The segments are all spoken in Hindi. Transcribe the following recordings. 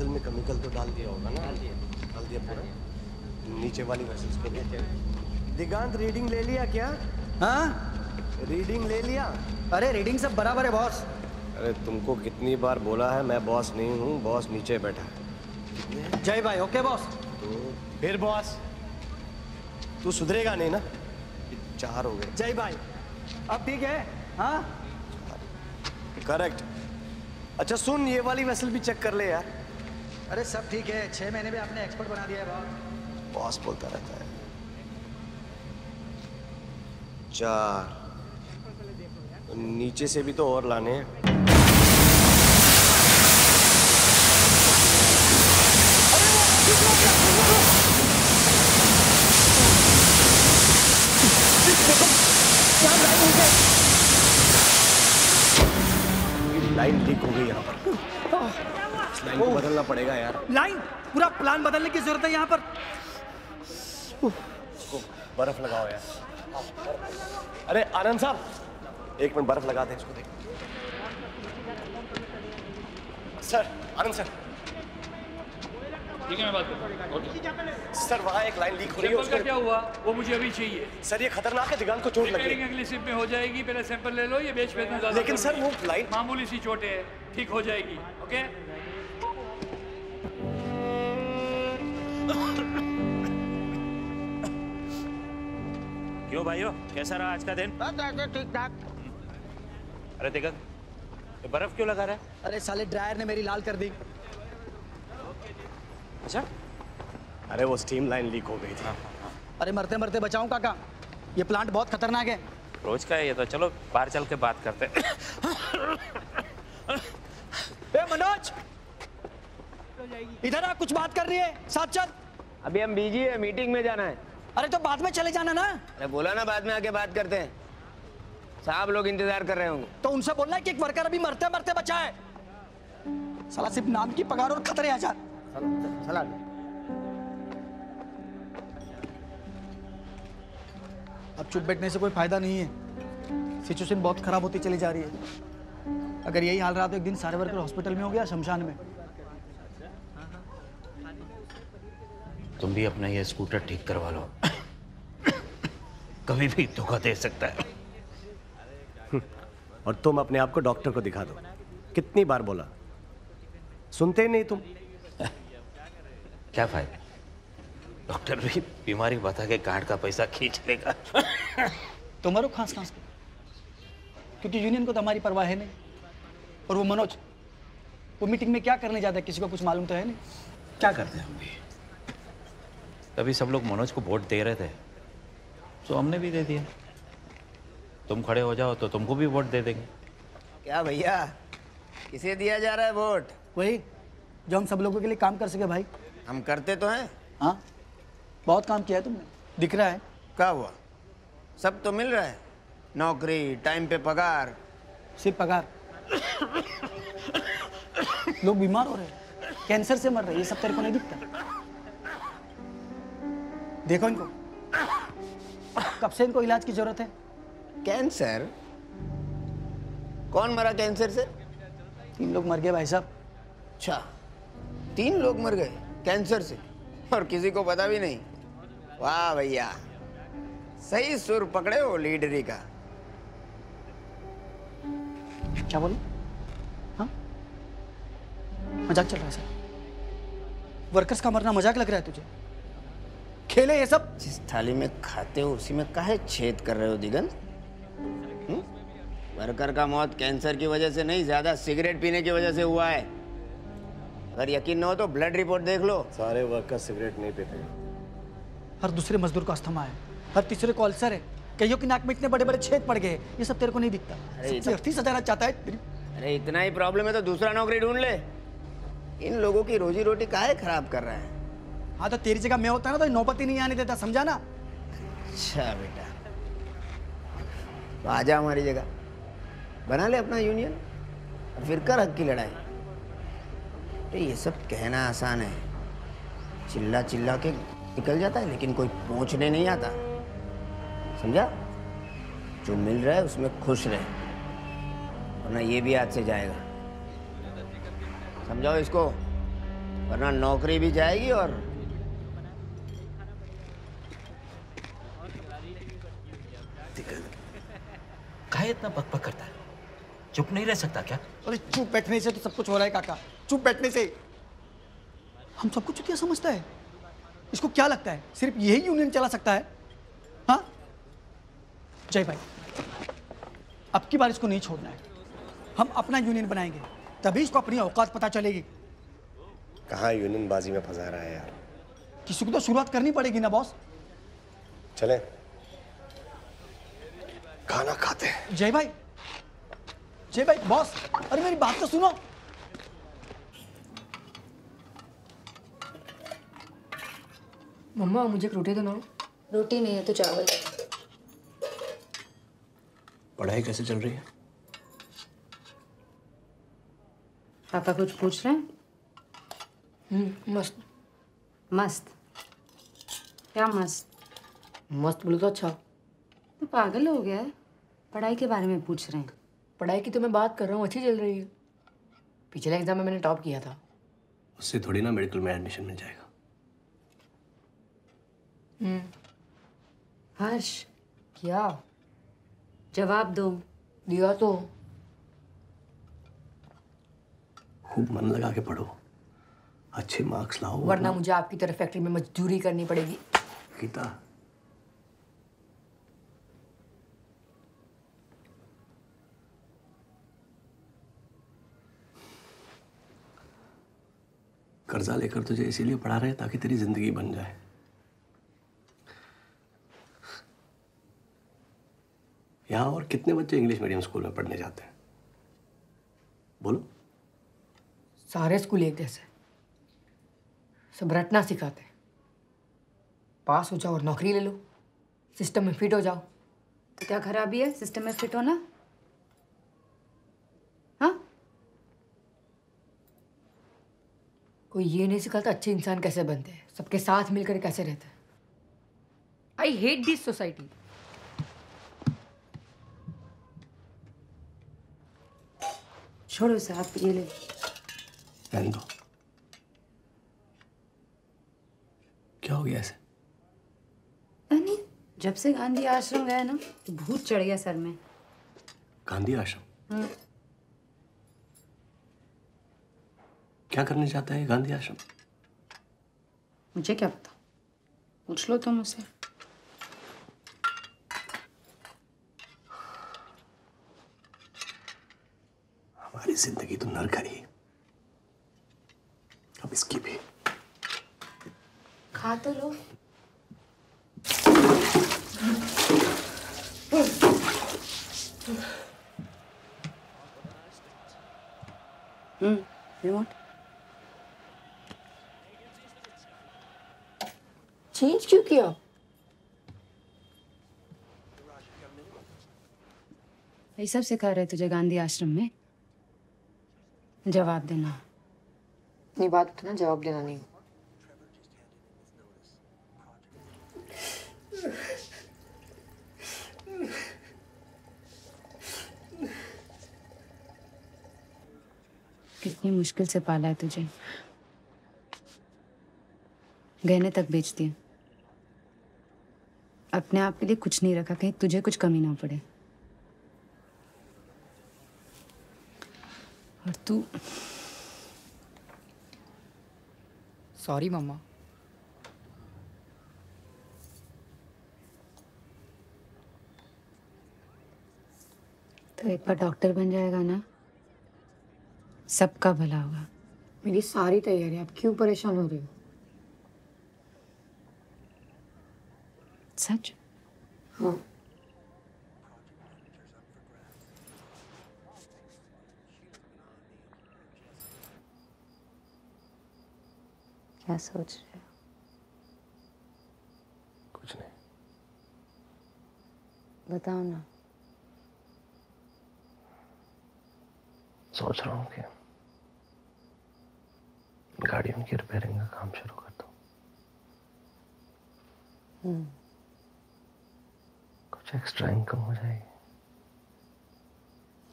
वेसल में केमिकल तो डाल दिया होगा ना? डाल दिया पूरा। नीचे वाली वेसल्स भी दिगांत रीडिंग ले लिया क्या? हाँ? रीडिंग ले लिया। अरे रीडिंग सब बराबर है बॉस अरे तुमको कितनी बार बोला है मैं बॉस नहीं हूँ बॉस नीचे बैठा है। जय भाई ओके बॉस तो फिर बॉस तू सुधरेगा नहीं ना? चार हो गए। जय भाई। अब ठीक है हाँ? करेक्ट अच्छा सुन ये वाली वेसल भी चेक कर ले यार। अरे सब ठीक है छह महीने में आपने एक्सपर्ट बना दिया है बॉस बॉस बोलता रहता है। चार। नीचे से भी तो और लाने हैं। लाइन लीक हो गई यहाँ पर। इस लाइन को बदलना पड़ेगा यार। लाइन पूरा प्लान बदलने की ज़रूरत है यहाँ पर। इसको बर्फ़ लगाओ यार। अरे आनंद साहब एक मिनट बर्फ़ लगा दें इसको देख। Sir Anand sir. ठीक है मैं बात करता हूँ। सर वहाँ एक लाइन लीक हो रही है सैंपल का उसको क्या हुआ? वो मुझे अभी चाहिए। सर ये खतरनाक है दिगांत को चोट लगी है। अगली शिफ्ट में हो जाएगी पहले सैंपल ले लो ये बेच ज़्यादा लेकिन सर वो लाइन मामूली सी चोट है ठीक हो जाएगी ओके? क्यों भाइयों कैसा रहा आज का दिन? ठीक ठाक अरे देखा ये बर्फ़ क्यों लगा रहा है? अरे साले ड्रायर ने मेरी लाल कर दी। अच्छा? अरे वो स्टीम लाइन लीक हो गई थी। अरे मरते मरते बचाऊं काका ये प्लांट बहुत खतरनाक है। रोज का है ये तो चलो बाहर चल के बात करते ए मनोज! इधर आ कुछ बात कर रही है। साथ चल। अभी हम बिज़ी है मीटिंग में जाना है। अरे तो बाद में चले जाना ना। अरे बोला ना बाद में आके बात करते हैं। साहब लोग इंतज़ार कर रहे होंगे। तो उनसे बोलना है कि एक वर्कर अभी मरते मरते बचा है। साला सिर्फ़ नाम की पगार और खतरे हज़ार चला अब चुप बैठने से कोई फ़ायदा नहीं है। सिचुएशन बहुत खराब होती चली जा रही है। अगर यही हाल रहा तो एक दिन सारे वर्कर हॉस्पिटल में हो गया शमशान में। तुम भी अपना ये स्कूटर ठीक करवा लो। कभी भी धोखा दे सकता है। और तुम अपने आप को डॉक्टर को दिखा दो। कितनी बार बोला? सुनते ही नहीं तुम। क्या फ़ायदा? डॉक्टर भी बीमारी बता के कार्ड का पैसा खींच लेगा। तो मरो खांस खांस क्योंकि यूनियन को तो हमारी परवाह है नहीं। और वो मनोज वो मीटिंग में क्या करने जाता है? किसी को कुछ मालूम तो है नहीं। क्या करते हैं हम भी? तभी सब लोग मनोज को वोट दे रहे थे। तो हमने भी दे दिया। तुम खड़े हो जाओ तो तुमको भी वोट दे देंगे। क्या भैया? किसे दिया जा रहा है वोट? वही जो हम सब लोगों के लिए काम कर सके भाई। हम करते तो हैं। हाँ बहुत काम किया है तुमने। दिख रहा है। क्या हुआ? सब तो मिल रहा है। नौकरी टाइम पे पगार। सिर्फ़ पगार। लोग बीमार हो रहे हैं। कैंसर से मर रहे हैं। ये सब तेरे को नहीं दिखता। देखो इनको। कब से इनको इलाज की ज़रूरत है? कैंसर? कौन मरा कैंसर से? तीन लोग मर गए भाई साहब। अच्छा तीन लोग मर गए कैंसर से? और किसी को पता भी नहीं। वाह भैया सही सुर पकड़े हो लीडरी का। क्या बोले? हाँ? मज़ाक चल रहा है सर। वर्कर्स का मरना मज़ाक लग रहा है तुझे। खेले ये सब? जिस थाली में खाते हो उसी में काहे छेद कर रहे हो दिगंत? हम्म? वर्कर का मौत कैंसर की वजह से नहीं ज़्यादा सिगरेट पीने की वजह से हुआ है। अगर यकीन न हो तो ब्लड रिपोर्ट देख लो। सारे वर्कर सिगरेट नहीं पीते। हर दूसरे मजदूर को अस्थमा है हर तीसरे को अल्सर है। कईयों की नाक में इतने बड़े बड़े छेद पड़ गए ये सब तेरे को नहीं दिखता। सजाना चाहता है अरे इतना ही प्रॉब्लम है तो दूसरा नौकरी ढूंढ ले। इन लोगों की रोजी रोटी काहे खराब कर रहा है? हाँ तो तेरी जगह मैं होता ना तो नौबत ही नहीं आने देता, समझा ना? अच्छा बेटा। तो जा हमारी जगह। बना ले अपना यूनियन फिर कर हक की लड़ाई। तो ये सब कहना आसान है। चिल्ला चिल्ला के निकल जाता है, लेकिन कोई पहुँचने नहीं आता। समझा? जो मिल रहा है, उसमें खुश रहे। वरना ये भी हाथ से जाएगा। समझाओ इसको? वरना नौकरी भी जाएगी और काहे इतना बकबक करता है? चुप नहीं रह सकता क्या? अरे चुप बैठने से तो सब कुछ हो रहा है काका। चुप बैठने से। हम सब कुछ क्या समझता है? इसको क्या लगता है? सिर्फ़ यही यूनियन चला सकता है? हाँ? जय भाई। अब की बार इसको नहीं छोड़ना है। हम अपना यूनियन बनाएँगे। तभी इसको अपनी औकात पता चलेगी। कहाँ यूनियन बाजी में फंसा रहा है यार? किसी को तो शुरुआत करनी पड़ेगी ना बॉस चले। खाना खाते हैं। जय भाई। जय भाई बॉस अरे मेरी बात तो सुनो। मम्मा मुझे एक रोटी दो ना रोटी नहीं है तो चावल। पढ़ाई कैसे चल रही है? पापा कुछ पूछ रहे हैं? हम्म, मस्त। मस्त? क्या मस्त? मस्त बोलो तो अच्छा। तो पागल हो गया है। पढ़ाई के बारे में पूछ रहे हैं। पढ़ाई की तो मैं बात कर रहा हूँ अच्छी चल रही है। पिछले एग्ज़ाम में मैंने टॉप किया था। उससे थोड़ी ना मेडिकल में एडमिशन मिल जाएगा। हर्ष क्या? जवाब दो। दिया तो। खूब मन लगा के पढ़ो। अच्छे मार्क्स लाओ। वरना मुझे आपकी तरह फैक्ट्री में मजदूरी करनी पड़ेगी। गीता कर्जा लेकर तुझे इसीलिए पढ़ा रहे हैं ताकि तेरी ज़िंदगी बन जाए। यहाँ और कितने बच्चे इंग्लिश मीडियम स्कूल में पढ़ने जाते हैं? बोलो। सारे स्कूल एक जैसे। सब रटना सिखाते हैं। पास हो जाओ और नौकरी ले लो। सिस्टम में फिट हो जाओ। तो क्या खराबी है? सिस्टम में फिट होना? कोई ये नहीं सिखाता अच्छे इंसान कैसे बनते हैं? सबके साथ मिलकर कैसे रहते हैं? आई हेट दिस सोसाइटी छोड़ो आप ये ले रहने दो। क्या हो गया ऐसे? नहीं जब से गांधी आश्रम गया ना तो भूत चढ़ गया सर में। गांधी आश्रम? क्या करने जाता है गांधी आश्रम? मुझे क्या पता? पूछ लो तुम उसे। हमारी ज़िंदगी तो नरक है अब इसकी भी। खा तो लो। हम्म रिमोट चेंज क्यों किया? ये सब सिखा रहे तुझे गांधी आश्रम में। जवाब देना। इतनी बात उतना जवाब देना नहीं। कितनी मुश्किल से पाला है तुझे। गहने तक बेच दिए। अपने आप के लिए कुछ नहीं रखा कहीं तुझे कुछ कमी ना पड़े। और तू? सॉरी मम्मा तो एक बार डॉक्टर बन जाएगा ना? सबका भला होगा। मेरी सारी तैयारी आप क्यों परेशान हो रही हो? सच हाँ क्या सोच रहे हो? कुछ नहीं। बताओ ना। सोच रहा हूँ कि गाड़ी उनकी रिपेयरिंग का काम शुरू कर दूँ। कुछ एक्स्ट्रा इनकम हो जाएगी।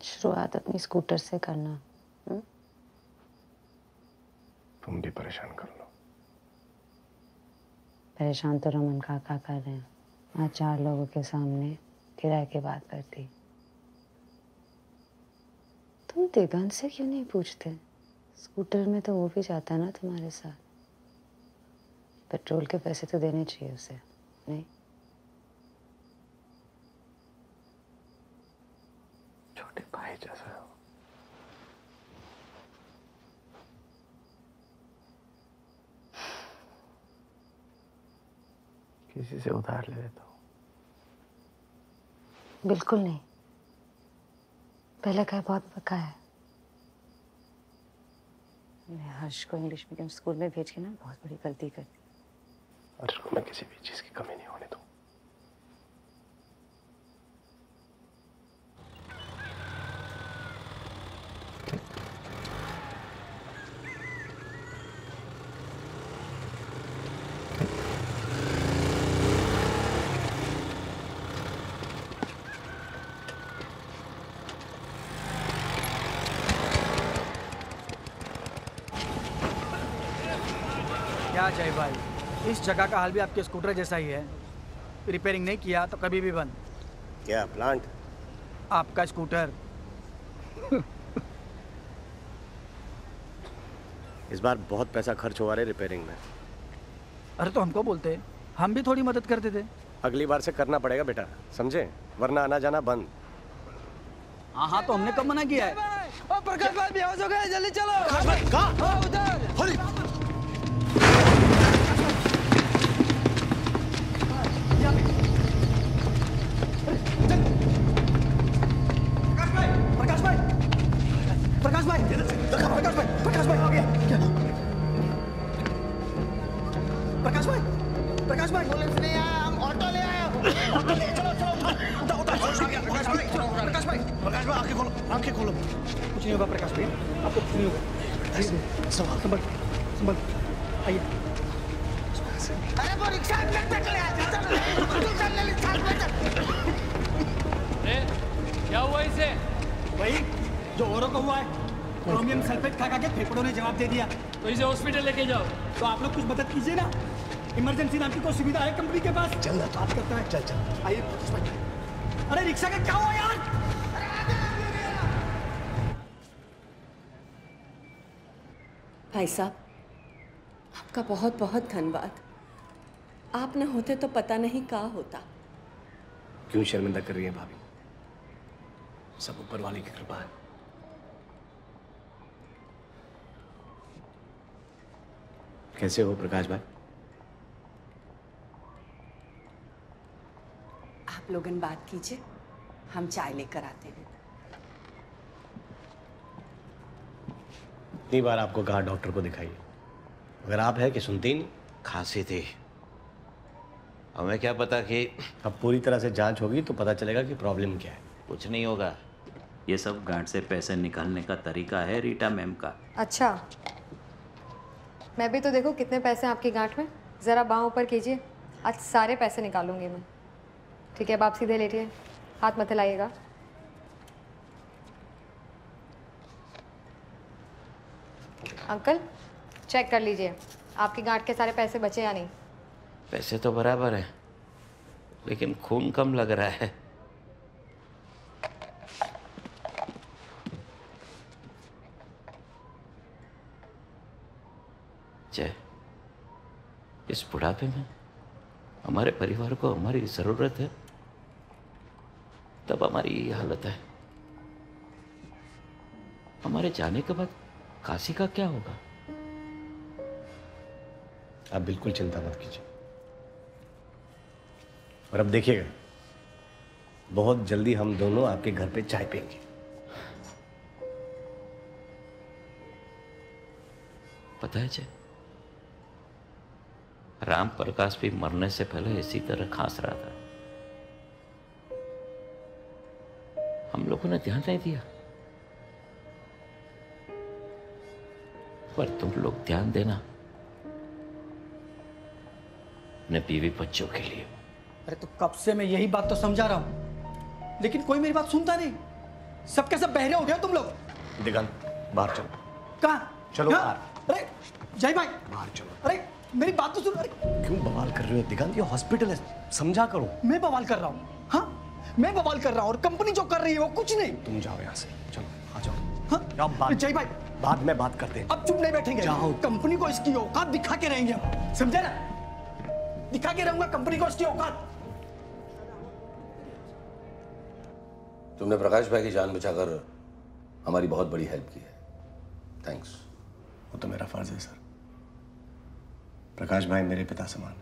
शुरुआत अपनी स्कूटर से करना तुम भी परेशान कर लो। परेशान तो रमन काका कर रहे हैं। आज चार लोगों के सामने किराए की बात करती। तुम दिगंत से क्यों नहीं पूछते? स्कूटर में तो वो भी जाता है ना तुम्हारे साथ। पेट्रोल के पैसे तो देने चाहिए उसे नहीं? छोटे भाई जैसा हो। किसी से उधार ले लेता हूँ। बिल्कुल नहीं। पहले का बहुत पक्का है। मैं हर्ष को इंग्लिश मीडियम स्कूल में भेज के ना बहुत बड़ी गलती कर दी। और उसको मैं किसी भी चीज़ की कमी नहीं होने दूँ क्या जय भाई इस जगह का हाल भी आपके स्कूटर जैसा ही है। रिपेयरिंग नहीं किया तो कभी भी बंद। क्या प्लांट? आपका स्कूटर। इस बार बहुत पैसा खर्च हुआ रे रिपेयरिंग में। अरे तो हमको बोलते हम भी थोड़ी मदद करते थे। अगली बार से करना पड़ेगा बेटा समझे? वरना आना जाना बंद। हाँ हाँ तो हमने कब मना किया है? ओ प्रकाश भाई बेहोश हो गए जल्दी चलो। प्रकाश प्रकाश भाई आ गया। क्या? प्रकाश भाई प्रकाश भाई। पुलिस नहीं आया हम ऑटो ले आए ऑटो ले चलो चलो। उठा उठा प्रकाश भाई प्रकाश भाई प्रकाश भाई आँखें खोलो आँखें खोलो। कुछ नहीं होगा प्रकाश भाई आपको कुछ नहीं होगा। आइए संभल संभल संभल। आइए। अरे वो रिक्शा अंदर तक ले आ चल। तू चल ले साथ में चल। क्या हुआ इसे? भाई जो औरों को हुआ है क्रोमियम सल्फेट खा खा के फेफड़ों ने जवाब दे दिया। तो इसे हॉस्पिटल लेके जाओ। तो आप लोग कुछ मदद कीजिए ना। इमरजेंसी नाम की कोई सुविधा है कंपनी के पास? चल ना तो। आप करता है। चल चल। आइए अरे रिक्शा का क्या हुआ यार? भाई साहब आपका बहुत बहुत धन्यवाद। आप न होते तो पता नहीं कहा होता। क्यों शर्मिंदा कर रही है भाभी? सब ऊपर वाले की कृपा है। कैसे हो प्रकाश भाई? आप लोगन बात कीजिए हम चाय लेकर आते हैं। इतनी बार आपको कहा डॉक्टर को दिखाइए। अगर आप है कि सुनते ही नहीं खांसी थी। हमें क्या पता कि अब पूरी तरह से जाँच होगी तो पता चलेगा कि प्रॉब्लम क्या है। कुछ नहीं होगा। ये सब गांठ से पैसे निकालने का तरीका है रीटा मैम का। अच्छा मैं भी तो देखो कितने पैसे हैं आपकी गांठ में। ज़रा बाँह ऊपर कीजिए। आज सारे पैसे निकालूँगी मैं। ठीक है, अब आप सीधे लेटिए। हाथ मत लाइएगा अंकल चेक कर लीजिए। आपकी गांठ के सारे पैसे बचे या नहीं? पैसे तो बराबर है, लेकिन खून कम लग रहा है जय इस बुढ़ापे में हमारे परिवार को हमारी ज़रूरत है तब हमारी ये हालत है। हमारे जाने के बाद काशी का क्या होगा? आप बिल्कुल चिंता मत कीजिए। और अब देखिएगा बहुत जल्दी हम दोनों आपके घर पे चाय पियेंगे। पता है जय राम प्रकाश भी मरने से पहले इसी तरह खांस रहा था। हम लोगों ने ध्यान नहीं दिया। पर तुम लोग ध्यान देना। अपने बीवी बच्चों के लिए। अरे तो कब से मैं यही बात तो समझा रहा हूँ। लेकिन कोई मेरी बात सुनता नहीं। सब के सब बहरे हो गए तुम लोग। दिगंत बाहर चलो। कहा? चलो बाहर। अरे जय भाई। बाहर चलो। अरे मेरी बात तो सुन अरे क्यों बवाल कर रहे हो दिगंत ये हॉस्पिटल है समझा करो। मैं बवाल कर रहा हूँ। हाँ मैं बवाल कर रहा हूँ और कंपनी जो कर रही है वो कुछ नहीं। तुम जाओ यहाँ से चलो आ जाओ। हाँ जय भाई। बाद में बात करते हैं। अब चुप नहीं बैठेंगे। जाओ। कंपनी को इसकी औकात दिखा के रहेंगे हम। समझे ना? दिखा के रहूँगा कंपनी को इसकी औकात। तुमने प्रकाश भाई की जान बचाकर हमारी बहुत बड़ी हेल्प की है। थैंक्स वो तो मेरा फ़र्ज़ है सर। प्रकाश भाई मेरे पिता समान।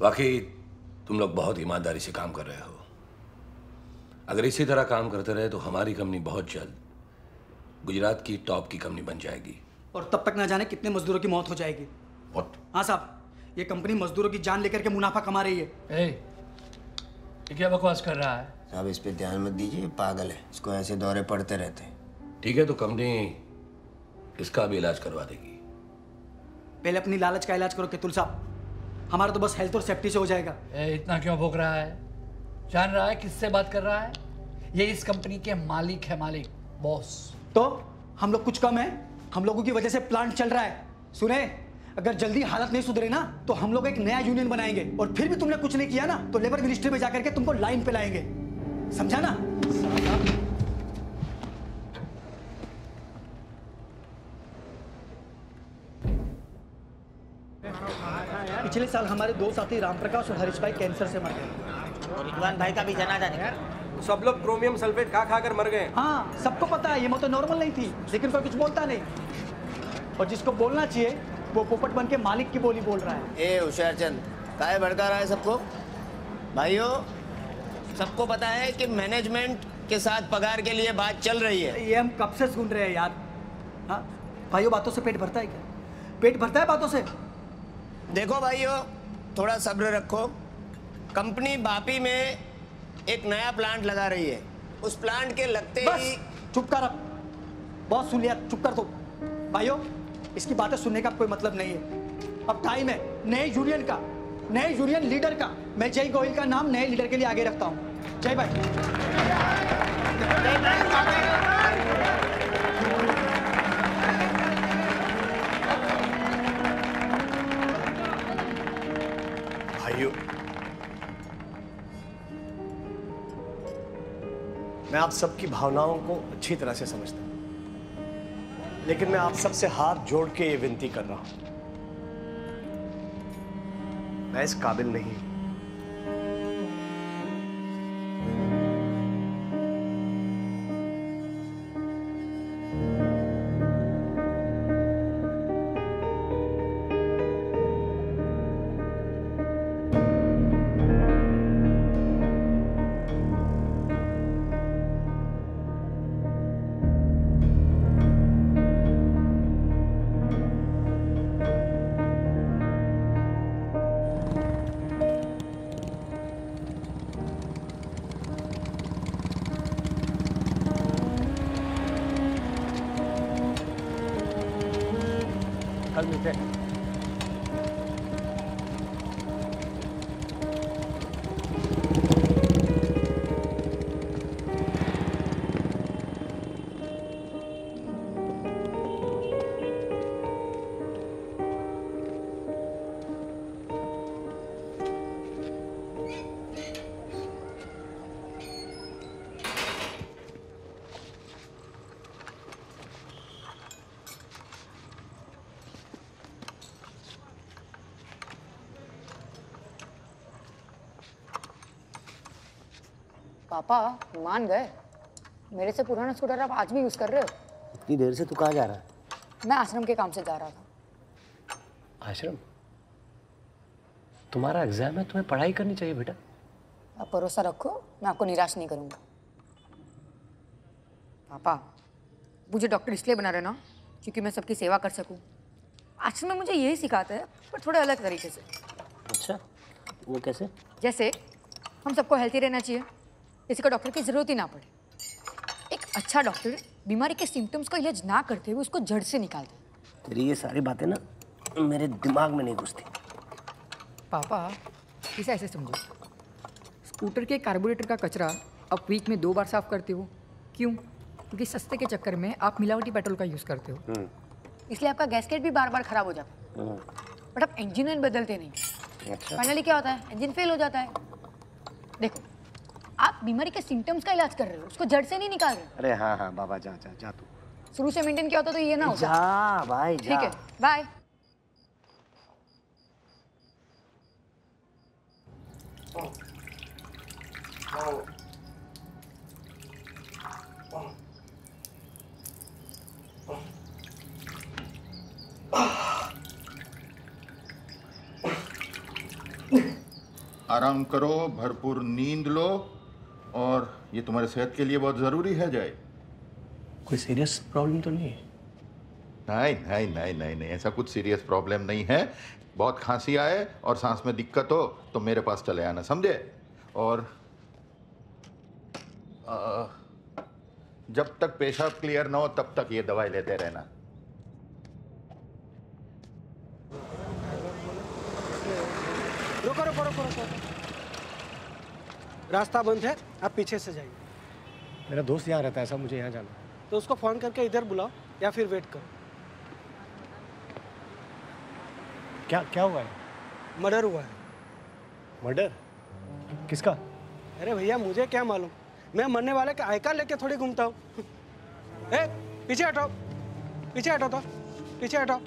वाकई तुम लोग बहुत ईमानदारी से काम कर रहे हो। अगर इसी तरह काम करते रहे तो हमारी कंपनी बहुत जल्द गुजरात की टॉप की कंपनी बन जाएगी। और तब तक ना जाने कितने मजदूरों की मौत हो जाएगी। What? हाँ साहब ये कंपनी मजदूरों की जान लेकर के मुनाफा कमा रही है। ए, क्या बकवास कर रहा है? साहब इस पे ध्यान मत दीजिए पागल है। इसको ऐसे दौरे पड़ते रहते हैं। ठीक है तो कंपनी इसका भी इलाज करवा देगी। पहले अपनी लालच का इलाज करो केतुल साहब। हमारा तो बस हेल्थ और सेफ्टी से हो जाएगा। ए, इतना क्यों भोग रहा है? जान रहा है किससे बात कर रहा है? ये इस कंपनी के मालिक है मालिक बॉस तो हम लोग कुछ कम है। हम लोगों की वजह से प्लांट चल रहा है। सुने? अगर जल्दी हालत नहीं सुधरे ना तो हम लोग एक नया यूनियन बनाएँगे। और फिर भी तुमने कुछ नहीं किया ना तो लेबर मिनिस्ट्री में जाकर के तुमको लाइन पे लाएँगे। समझा ना? पिछले साल हमारे दो साथी रामप्रकाश और हरीश भाई कैंसर से मर गए। और रिजवान भाई का भी जनाजा निकला सब लोग क्रोमियम सल्फेट खा खा कर मर गए। हाँ सबको पता है ये मौत तो नॉर्मल नहीं थी लेकिन कोई कुछ बोलता नहीं। और जिसको बोलना चाहिए वो पोपट बन के मालिक की बोली बोल रहा है। ए होशियारचंद काहे भड़का रहा है सबको? भाइयों सबको पता है कि मैनेजमेंट के साथ पगार के लिए बात चल रही है। ये हम कब से सुन रहे हैं यार? हाँ भाइयों बातों से पेट भरता है क्या? पेट भरता है बातों से? देखो भाइयों थोड़ा सब्र रखो। कंपनी बापी में एक नया प्लांट लगा रही है। उस प्लांट के लगते बस ही चुप कर। अब बहुत सुन लिया चुप कर दो भाइयों इसकी बातें सुनने का कोई मतलब नहीं है। अब टाइम है नए यूनियन का नए यूनियन लीडर का। मैं जय गोयल का नाम नए लीडर के लिए आगे रखता हूँ। जय भाई। मैं आप सबकी भावनाओं को अच्छी तरह से समझता हूँ। लेकिन मैं आप सबसे हाथ जोड़ के ये विनती कर रहा हूँ। मैं इस काबिल नहीं मान गए। मेरे से पुराना स्कूटर आप आज भी यूज़ कर रहे हो? इतनी देर से तू कहाँ जा रहा है? मैं आश्रम के काम से जा रहा था। आश्रम? तुम्हारा एग्ज़ाम है तुम्हें पढ़ाई करनी चाहिए बेटा। आप भरोसा रखो मैं आपको निराश नहीं करूँगा। पापा मुझे डॉक्टर इसलिए बना रहे ना क्योंकि मैं सबकी सेवा कर सकूँ। आश्रम में मुझे यही सिखाते हैं पर थोड़े अलग तरीके से। अच्छा वो कैसे? जैसे हम सबको हेल्थी रहना चाहिए। किसी को डॉक्टर की ज़रूरत ही ना पड़े। एक अच्छा डॉक्टर बीमारी के सिम्टम्स को इलाज ना करते हुए उसको जड़ से निकालते हैं। तेरी ये सारी बातें ना मेरे दिमाग में नहीं घुसती। पापा इसे ऐसे समझो। स्कूटर के कार्बोरेटर का कचरा आप वीक में दो बार साफ़ करते हो। क्यों? क्योंकि सस्ते के चक्कर में आप मिलावटी पेट्रोल का यूज़ करते हो। इसलिए आपका गैसकेट भी बार बार खराब हो जाता है। बट आप इंजन बदलते नहीं। अच्छा। फाइनली क्या होता है? इंजन फेल हो जाता है। देखो आप बीमारी के सिम्टम्स का इलाज कर रहे हो उसको जड़ से नहीं निकाल रहे अरे हाँ हाँ बाबा जा जा जा तू। शुरू से मेंटेन किया होता तो ये ना होता। जा भाई जा। ठीक है बाय आराम करो भरपूर नींद लो। और ये तुम्हारे सेहत के लिए बहुत ज़रूरी है जय कोई सीरियस प्रॉब्लम तो नहीं है? नहीं नहीं नहीं नहीं नहीं ऐसा कुछ सीरियस प्रॉब्लम नहीं है। बहुत खांसी आए और सांस में दिक्कत हो तो मेरे पास चले आना समझे? और अ, जब तक पेशाब क्लियर ना हो तब तक ये दवाई लेते रहना। रुको रुको रुको रुको। रास्ता बंद है आप पीछे से जाइए। मेरा दोस्त यहाँ रहता है ऐसा मुझे यहाँ जाना। तो उसको फ़ोन करके इधर बुलाओ या फिर वेट करो। क्या क्या हुआ है? मर्डर हुआ है। मर्डर किसका? अरे भैया मुझे क्या मालूम? मैं मरने वाले का आयकर लेके थोड़ी घूमता हूँ। ए पीछे हटाओ पीछे हटाओ तो। पीछे हटाओ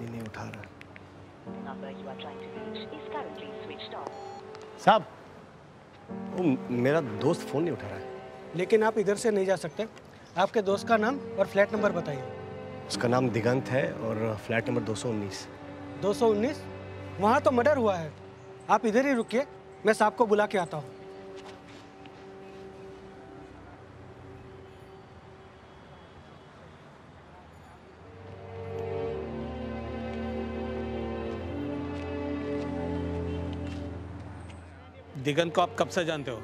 नहीं उठा रहा। साहब। वो मेरा दोस्त फ़ोन नहीं उठा रहा है। लेकिन आप इधर से नहीं जा सकते। आपके दोस्त का नाम और फ्लैट नंबर बताइए। उसका नाम दिगंत है और फ्लैट नंबर 219 219 वहाँ तो मर्डर हुआ है। आप इधर ही रुकिए मैं साहब को बुला के आता हूँ। दिगंत को आप कब से जानते हो?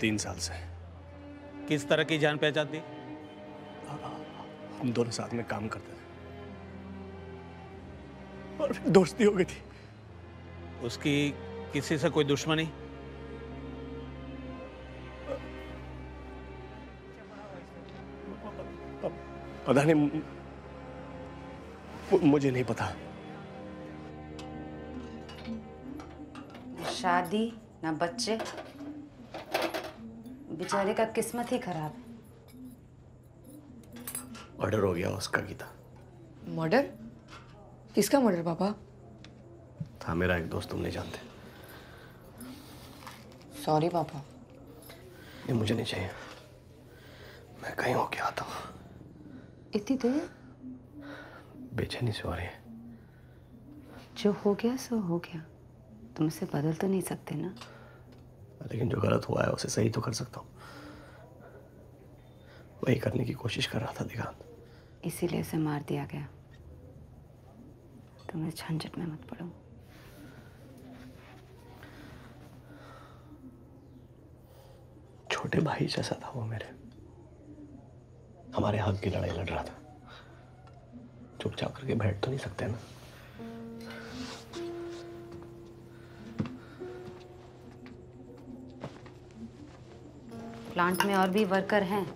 तीन साल से। किस तरह की जान पहचान थी? हम दोनों साथ में काम करते थे। और दोस्ती हो गई थी। उसकी किसी से कोई दुश्मनी? पता नहीं मुझे नहीं पता। शादी ना बच्चे। बेचारे का किस्मत ही खराब है। मर्डर हो गया उसका गीता। मर्डर किसका मर्डर पापा? था मेरा एक दोस्त तुम नहीं जानते। सॉरी पापा। ये मुझे नहीं चाहिए। मैं कहीं होके आता हूँ। इतनी देर? बेचैनी से हो रही है। जो हो गया सो हो गया। तुम इसे बदल तो नहीं सकते ना? लेकिन जो गलत हुआ है उसे सही तो कर सकता हूँ। वही करने की कोशिश कर रहा था दिगांत इसीलिए इसे मार दिया गया। तुम इस झंझट में मत पड़ो। छोटे भाई जैसा था वो मेरे। हमारे हक की लड़ाई लड़ रहा था। चुपचाप करके बैठ तो नहीं सकते ना? प्लांट में और भी वर्कर हैं।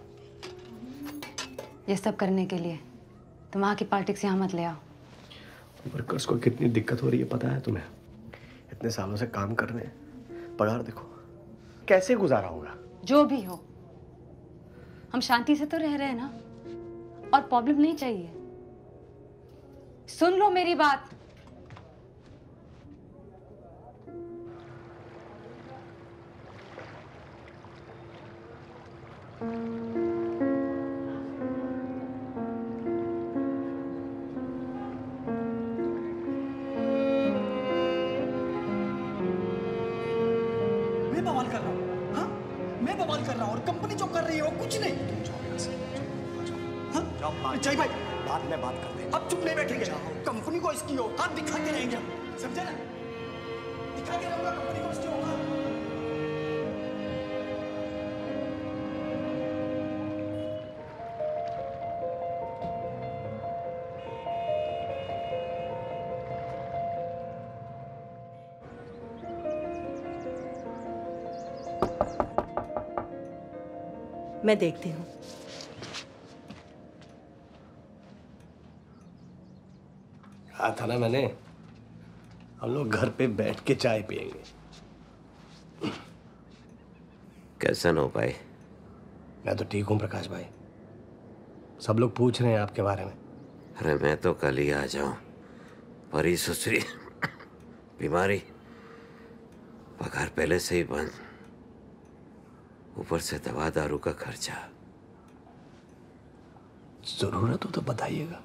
ये सब करने के लिए। तुम वहाँ की पॉलिटिक्स यहाँ मत ले आओ। वर्कर्स को कितनी दिक्कत हो रही है पता है तुम्हें? इतने सालों से काम कर रहे हैं। पगार देखो। कैसे गुजारा होगा? जो भी हो। हम शांति से तो रह रहे हैं ना। और प्रॉब्लम नहीं चाहिए। सुन लो मेरी बात। जय भाई। बाद में बात करते हैं। अब चुप नहीं बैठेंगे। कंपनी को इसकी औकात दिखा के रहेंगे। समझे ना? मैं देखती हूँ। कहा था ना मैंने हम लोग घर पे बैठ के चाय पियेंगे। कैसा न हो पाए मैं तो ठीक हूँ प्रकाश भाई। सब लोग पूछ रहे हैं आपके बारे में। अरे मैं तो कल ही आ जाऊँ। परी सुसरी बीमारी। पगार पहले से ही बंद। ऊपर से दवा दारू का खर्चा। ज़रूरत हो तो बताइएगा।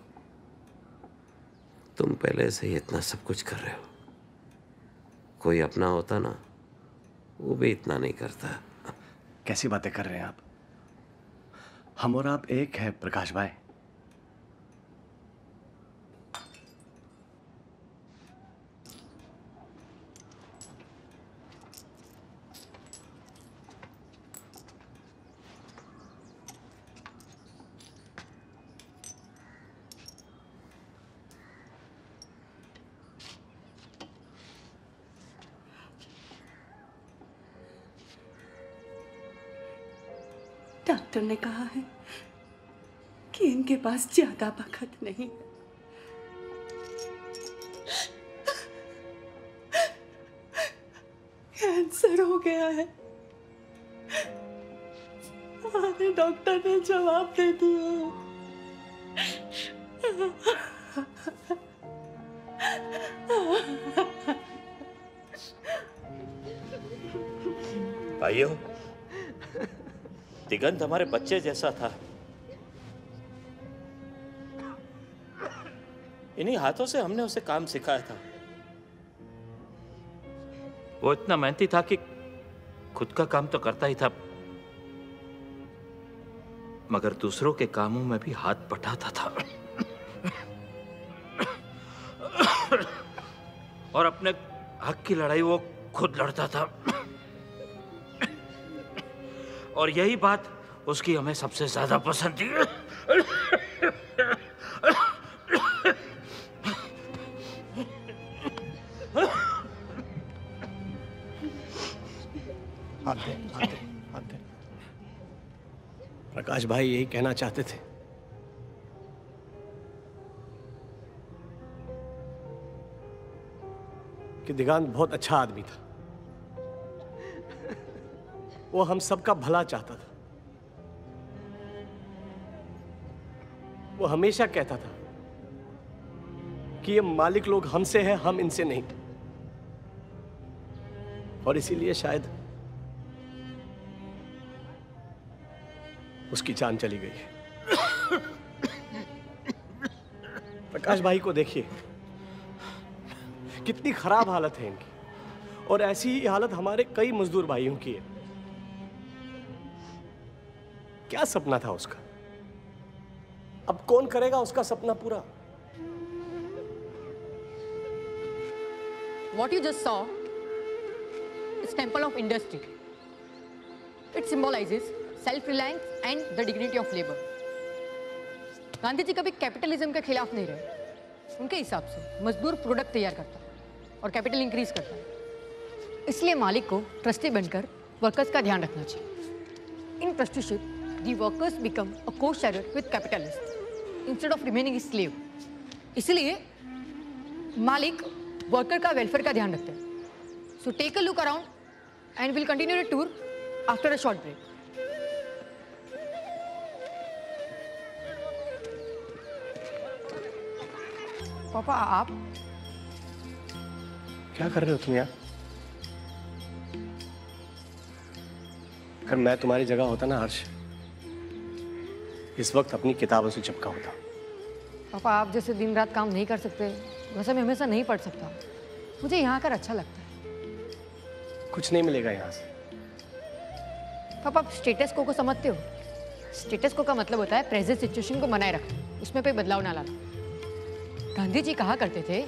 तुम पहले से ही इतना सब कुछ कर रहे हो। कोई अपना होता ना वो भी इतना नहीं करता। कैसी बातें कर रहे हैं आप? हम और आप एक है प्रकाश भाई। डॉक्टर ने कहा है कि इनके पास ज़्यादा वक्त नहीं है। कैंसर हो गया है। हमारे डॉक्टर ने जवाब दे दिया भाइयों दिगंत हमारे बच्चे जैसा था। इन्हीं हाथों से हमने उसे काम सिखाया था। वो इतना मेहनती था कि खुद का काम तो करता ही था। मगर दूसरों के कामों में भी हाथ बटाता था। और अपने हक की लड़ाई वो खुद लड़ता था। और यही बात उसकी हमें सबसे ज़्यादा पसंद थी। दे, हाथ दे। प्रकाश भाई यही कहना चाहते थे। कि दिगांत बहुत अच्छा आदमी था। वो हम सबका भला चाहता था। वो हमेशा कहता था कि ये मालिक लोग हमसे हैं, हम इनसे नहीं। और इसीलिए शायद उसकी जान चली गई प्रकाश भाई को देखिए, कितनी खराब हालत है इनकी। और ऐसी ही हालत हमारे कई मजदूर भाइयों की है। क्या सपना था उसका? अब कौन करेगा उसका सपना पूरा? What you just saw is Temple of Industry. It symbolizes self-reliance and the dignity of labor. Gandhi ji कभी कैपिटलिज्म के खिलाफ नहीं रहे। उनके हिसाब से मजदूर प्रोडक्ट तैयार करता और कैपिटल इंक्रीज करता। है इसलिए मालिक को ट्रस्टी बनकर वर्कर्स का ध्यान रखना चाहिए। In trusteeship the workers become a co share with capitalist instead of remaining slave इसलिए मालिक वर्कर का वेलफेयर का ध्यान रखते हैं। So take a look around and will continue the tour after a short break पापा, आप? क्या कर रहे हो तुम यार अगर मैं तुम्हारी जगह होता ना, हर्ष इस वक्त अपनी किताबों से चिपका होता। पापा आप जैसे दिन रात काम नहीं कर सकते वैसे मैं हमेशा नहीं पढ़ सकता। मुझे यहाँ कर अच्छा लगता है। कुछ नहीं मिलेगा यहाँ से। पापा आप स्टेटस को को समझते हो? स्टेटस को का मतलब होता है प्रेजेंट सिचुएशन को बनाए रखना। उसमें कोई बदलाव ना लाना। गांधी जी कहा करते थे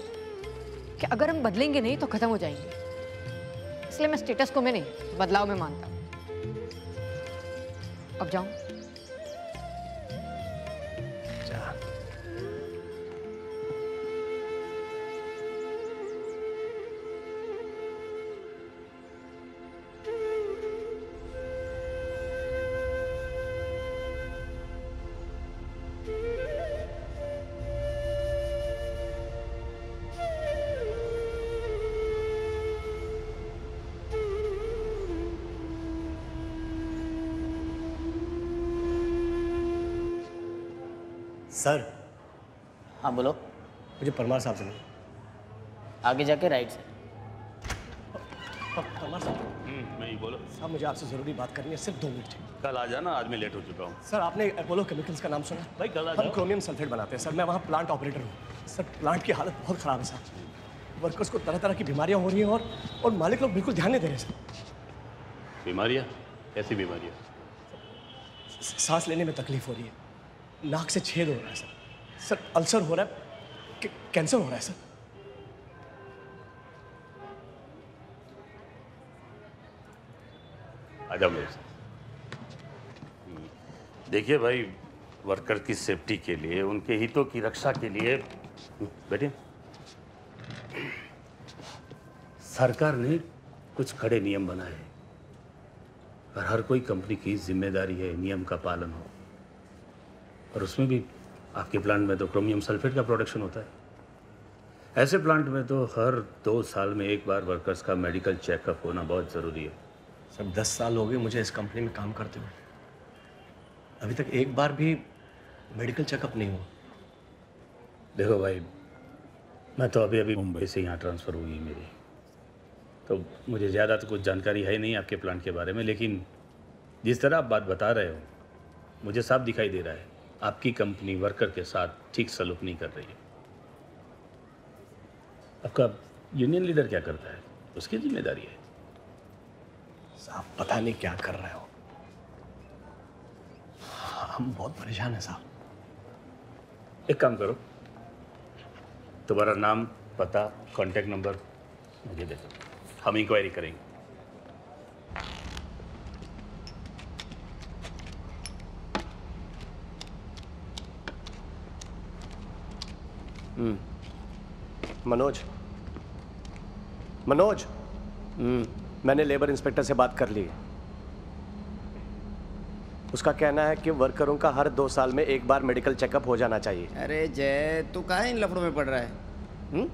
कि अगर हम बदलेंगे नहीं तो खत्म हो जाएँगे। इसलिए मैं स्टेटस को मैं नहीं बदलाव में मानता हूँ। अब जाऊँ? सर। हाँ बोलो। मुझे परमार साहब से मिलो। आगे जाके राइट से परमार साहब। मैं ही बोलो। साहब मुझे आपसे ज़रूरी बात करनी है सिर्फ़ दो मिनट कल आ जाना आज मैं लेट हो चुका हूँ। सर आपने अपोलो केमिकल्स का नाम सुना? भाई कल आ हम क्रोमियम सल्फेट बनाते हैं सर मैं वहाँ प्लांट ऑपरेटर हूँ। सर प्लांट की हालत बहुत ख़राब है सर वर्कर्स को तरह तरह की बीमारियाँ हो रही हैं और और मालिक लोग बिल्कुल ध्यान नहीं दे रहे सर। बीमारियाँ? ऐसी बीमारियाँ? सांस लेने में तकलीफ़ हो रही है। नाक से छेद हो रहा है, सर। सर, अल्सर हो रहा है। कैंसर हो रहा है, सर। आ जाओ मेरे देखिए भाई, वर्कर की सेफ्टी के लिए, उनके हितों की रक्षा के लिए बैठे सरकार ने कुछ कड़े नियम बनाए हैं। और हर कोई कंपनी की ज़िम्मेदारी है, नियम का पालन हो। और उसमें भी आपके प्लांट में तो क्रोमियम सल्फेट का प्रोडक्शन होता है। ऐसे प्लांट में तो हर दो साल में एक बार वर्कर्स का मेडिकल चेकअप होना बहुत ज़रूरी है। सर दस साल हो गए मुझे इस कंपनी में काम करते हुए। अभी तक एक बार भी मेडिकल चेकअप नहीं हुआ। देखो भाई मैं तो अभी अभी मुंबई से यहाँ ट्रांसफ़र हुई मेरी। तो मुझे ज़्यादा तो कुछ जानकारी है नहीं आपके प्लांट के बारे में लेकिन जिस तरह आप बात बता रहे हो मुझे साफ़ दिखाई दे रहा है। आपकी कंपनी वर्कर के साथ ठीक सलूक नहीं कर रही है। आपका यूनियन लीडर क्या करता है? उसकी ज़िम्मेदारी है। साहब पता नहीं क्या कर रहे हो। हम बहुत परेशान हैं साहब। एक काम करो। तुम्हारा नाम पता कांटेक्ट नंबर मुझे दे दो। हम इंक्वायरी करेंगे। मनोज। मनोज। हम्म। मैंने लेबर इंस्पेक्टर से बात कर ली है। उसका कहना है कि वर्करों का हर दो साल में एक बार मेडिकल चेकअप हो जाना चाहिए। अरे जय तू कहाँ इन लफड़ों में पड़ रहा है? हम्म?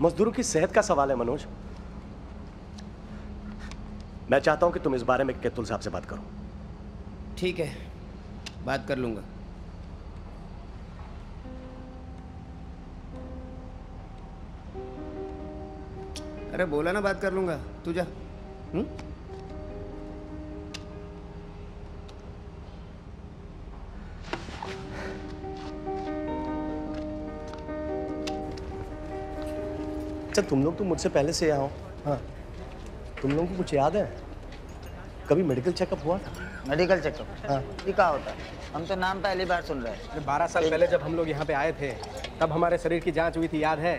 मजदूरों की सेहत का सवाल है मनोज। मैं चाहता हूँ कि तुम इस बारे में केतुल साहब से बात करो। ठीक है बात कर लूँगा। अरे बोला ना बात कर लूँगा। तू जा। हम्म? अच्छा तुम लोग तो मुझसे पहले से आओ हाँ। तुम लोगों को कुछ याद है? कभी मेडिकल चेकअप हुआ था? मेडिकल चेकअप हाँ। ये क्या होता है? हम तो नाम पहली बार सुन रहे हैं। अरे बारह साल पहले जब हम लोग यहाँ पे आए थे तब हमारे शरीर की जाँच हुई थी याद है?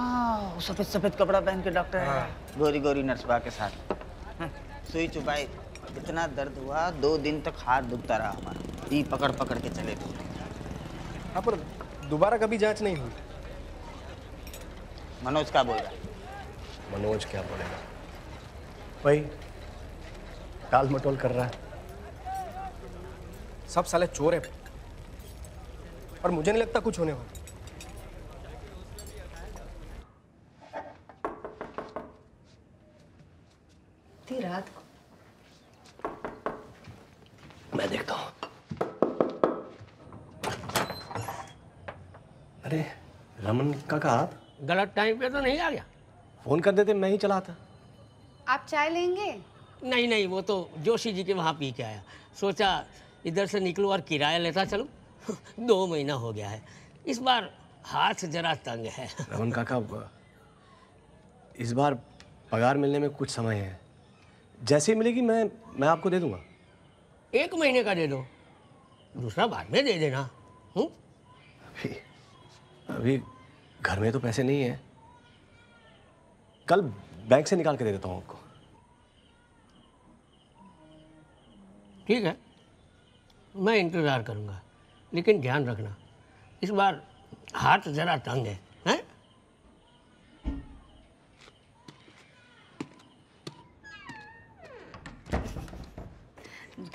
हाँ वो सफ़ेद सफ़ेद कपड़ा पहन के डॉक्टर है गोरी गोरी नर्सबा के साथ। हाँ, सुई चुपाई इतना दर्द हुआ दो दिन तक हाथ दुखता रहा हमारा। ई पकड़ पकड़ के चले थे हाँ पर दोबारा कभी जाँच नहीं हुई? मनोज क्या बोल। रहा है मनोज क्या बोलेगा? भाई टाल मटोल कर रहा है। सब साले चोर है। और मुझे नहीं लगता कुछ होने वाला। इतनी रात को। मैं देखता हूँ। अरे रमन काका आप? गलत टाइम पे तो नहीं आ गया। फ़ोन कर देते मैं ही चला आता आप चाय लेंगे? नहीं नहीं वो तो जोशी जी के वहाँ पी के आया। सोचा इधर से निकलूँ और किराया लेता चलूँ। दो महीना हो गया है। इस बार हाथ जरा तंग है। रमन काका इस बार पगार मिलने में कुछ समय है। जैसे ही मिलेगी मैं मैं आपको दे दूँगा। एक महीने का दे दो। दूसरा बाद में दे देना। हूँ अभी अभी घर में तो पैसे नहीं है। कल बैंक से निकाल के दे देता हूँ आपको। ठीक है। मैं इंतज़ार करूँगा लेकिन ध्यान रखना। इस बार हाथ जरा तंग है हैं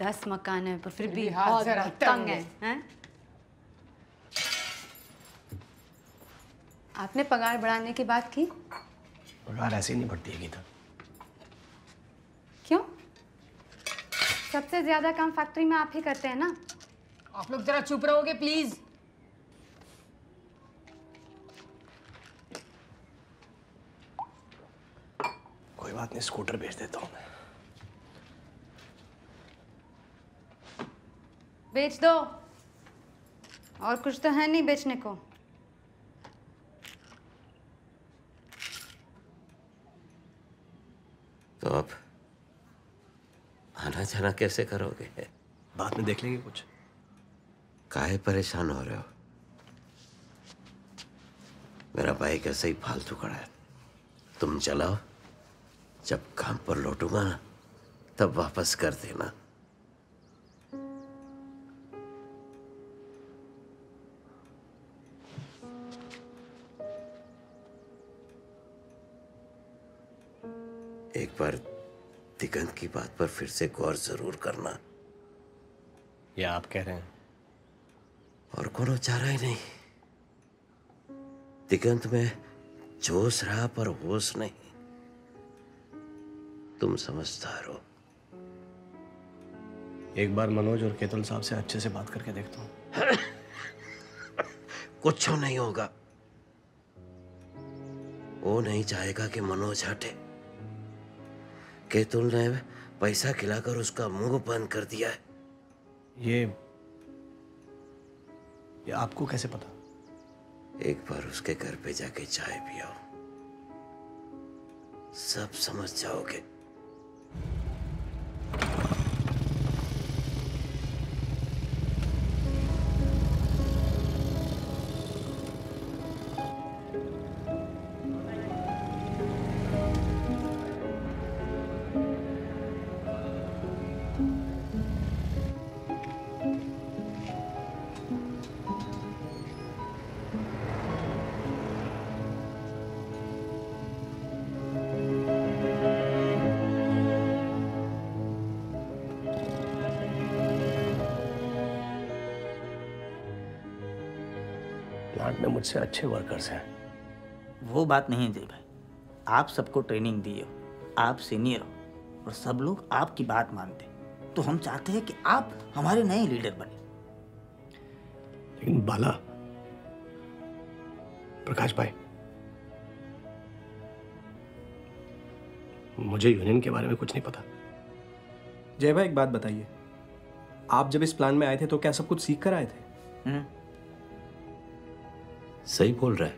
दस मकान है पर फिर भी बहुत जरा तंग है। है। आपने पगार बढ़ाने की बात की? पगार ऐसे ही नहीं बढ़ती है गीता। क्यों? सबसे ज़्यादा काम फैक्ट्री में आप ही करते हैं ना? आप लोग जरा चुप रहोगे प्लीज़ कोई बात नहीं स्कूटर भेज देता हूँ मैं। बेच दो। और कुछ तो है नहीं बेचने को। तो अब आना जाना कैसे करोगे? बाद में देख लेंगे कुछ। काहे परेशान हो रहे हो? मेरा बाइक ऐसे ही फालतू खड़ा है। तुम चलाओ। जब काम पर लौटूँगा ना तब वापस कर देना। बार दिगंत की बात पर फिर से गौर ज़रूर करना। या आप कह रहे हैं। और कोनो चारा ही नहीं। दिगंत में जोश रहा पर होश नहीं। तुम समझदार हो। एक बार मनोज और केतुल साहब से अच्छे से बात करके देखता हूँ। कुछ नहीं होगा। वो नहीं चाहेगा कि मनोज हटे। केतुल ने पैसा खिलाकर उसका मुँह बंद कर दिया है। ये ये आपको कैसे पता? एक बार उसके घर पे जाके चाय पियाओ। सब समझ जाओगे। मुझसे अच्छे वर्कर्स हैं। वो बात नहीं जय भाई। आप सबको ट्रेनिंग दिए हो आप सीनियर हो और सब लोग आपकी बात मानते तो हम चाहते हैं कि आप हमारे नए लीडर बने। लेकिन बाला प्रकाश भाई मुझे यूनियन के बारे में कुछ नहीं पता। जय भाई एक बात बताइए। आप जब इस प्लान में आए थे तो क्या सब कुछ सीख कर आए थे? सही बोल रहा है।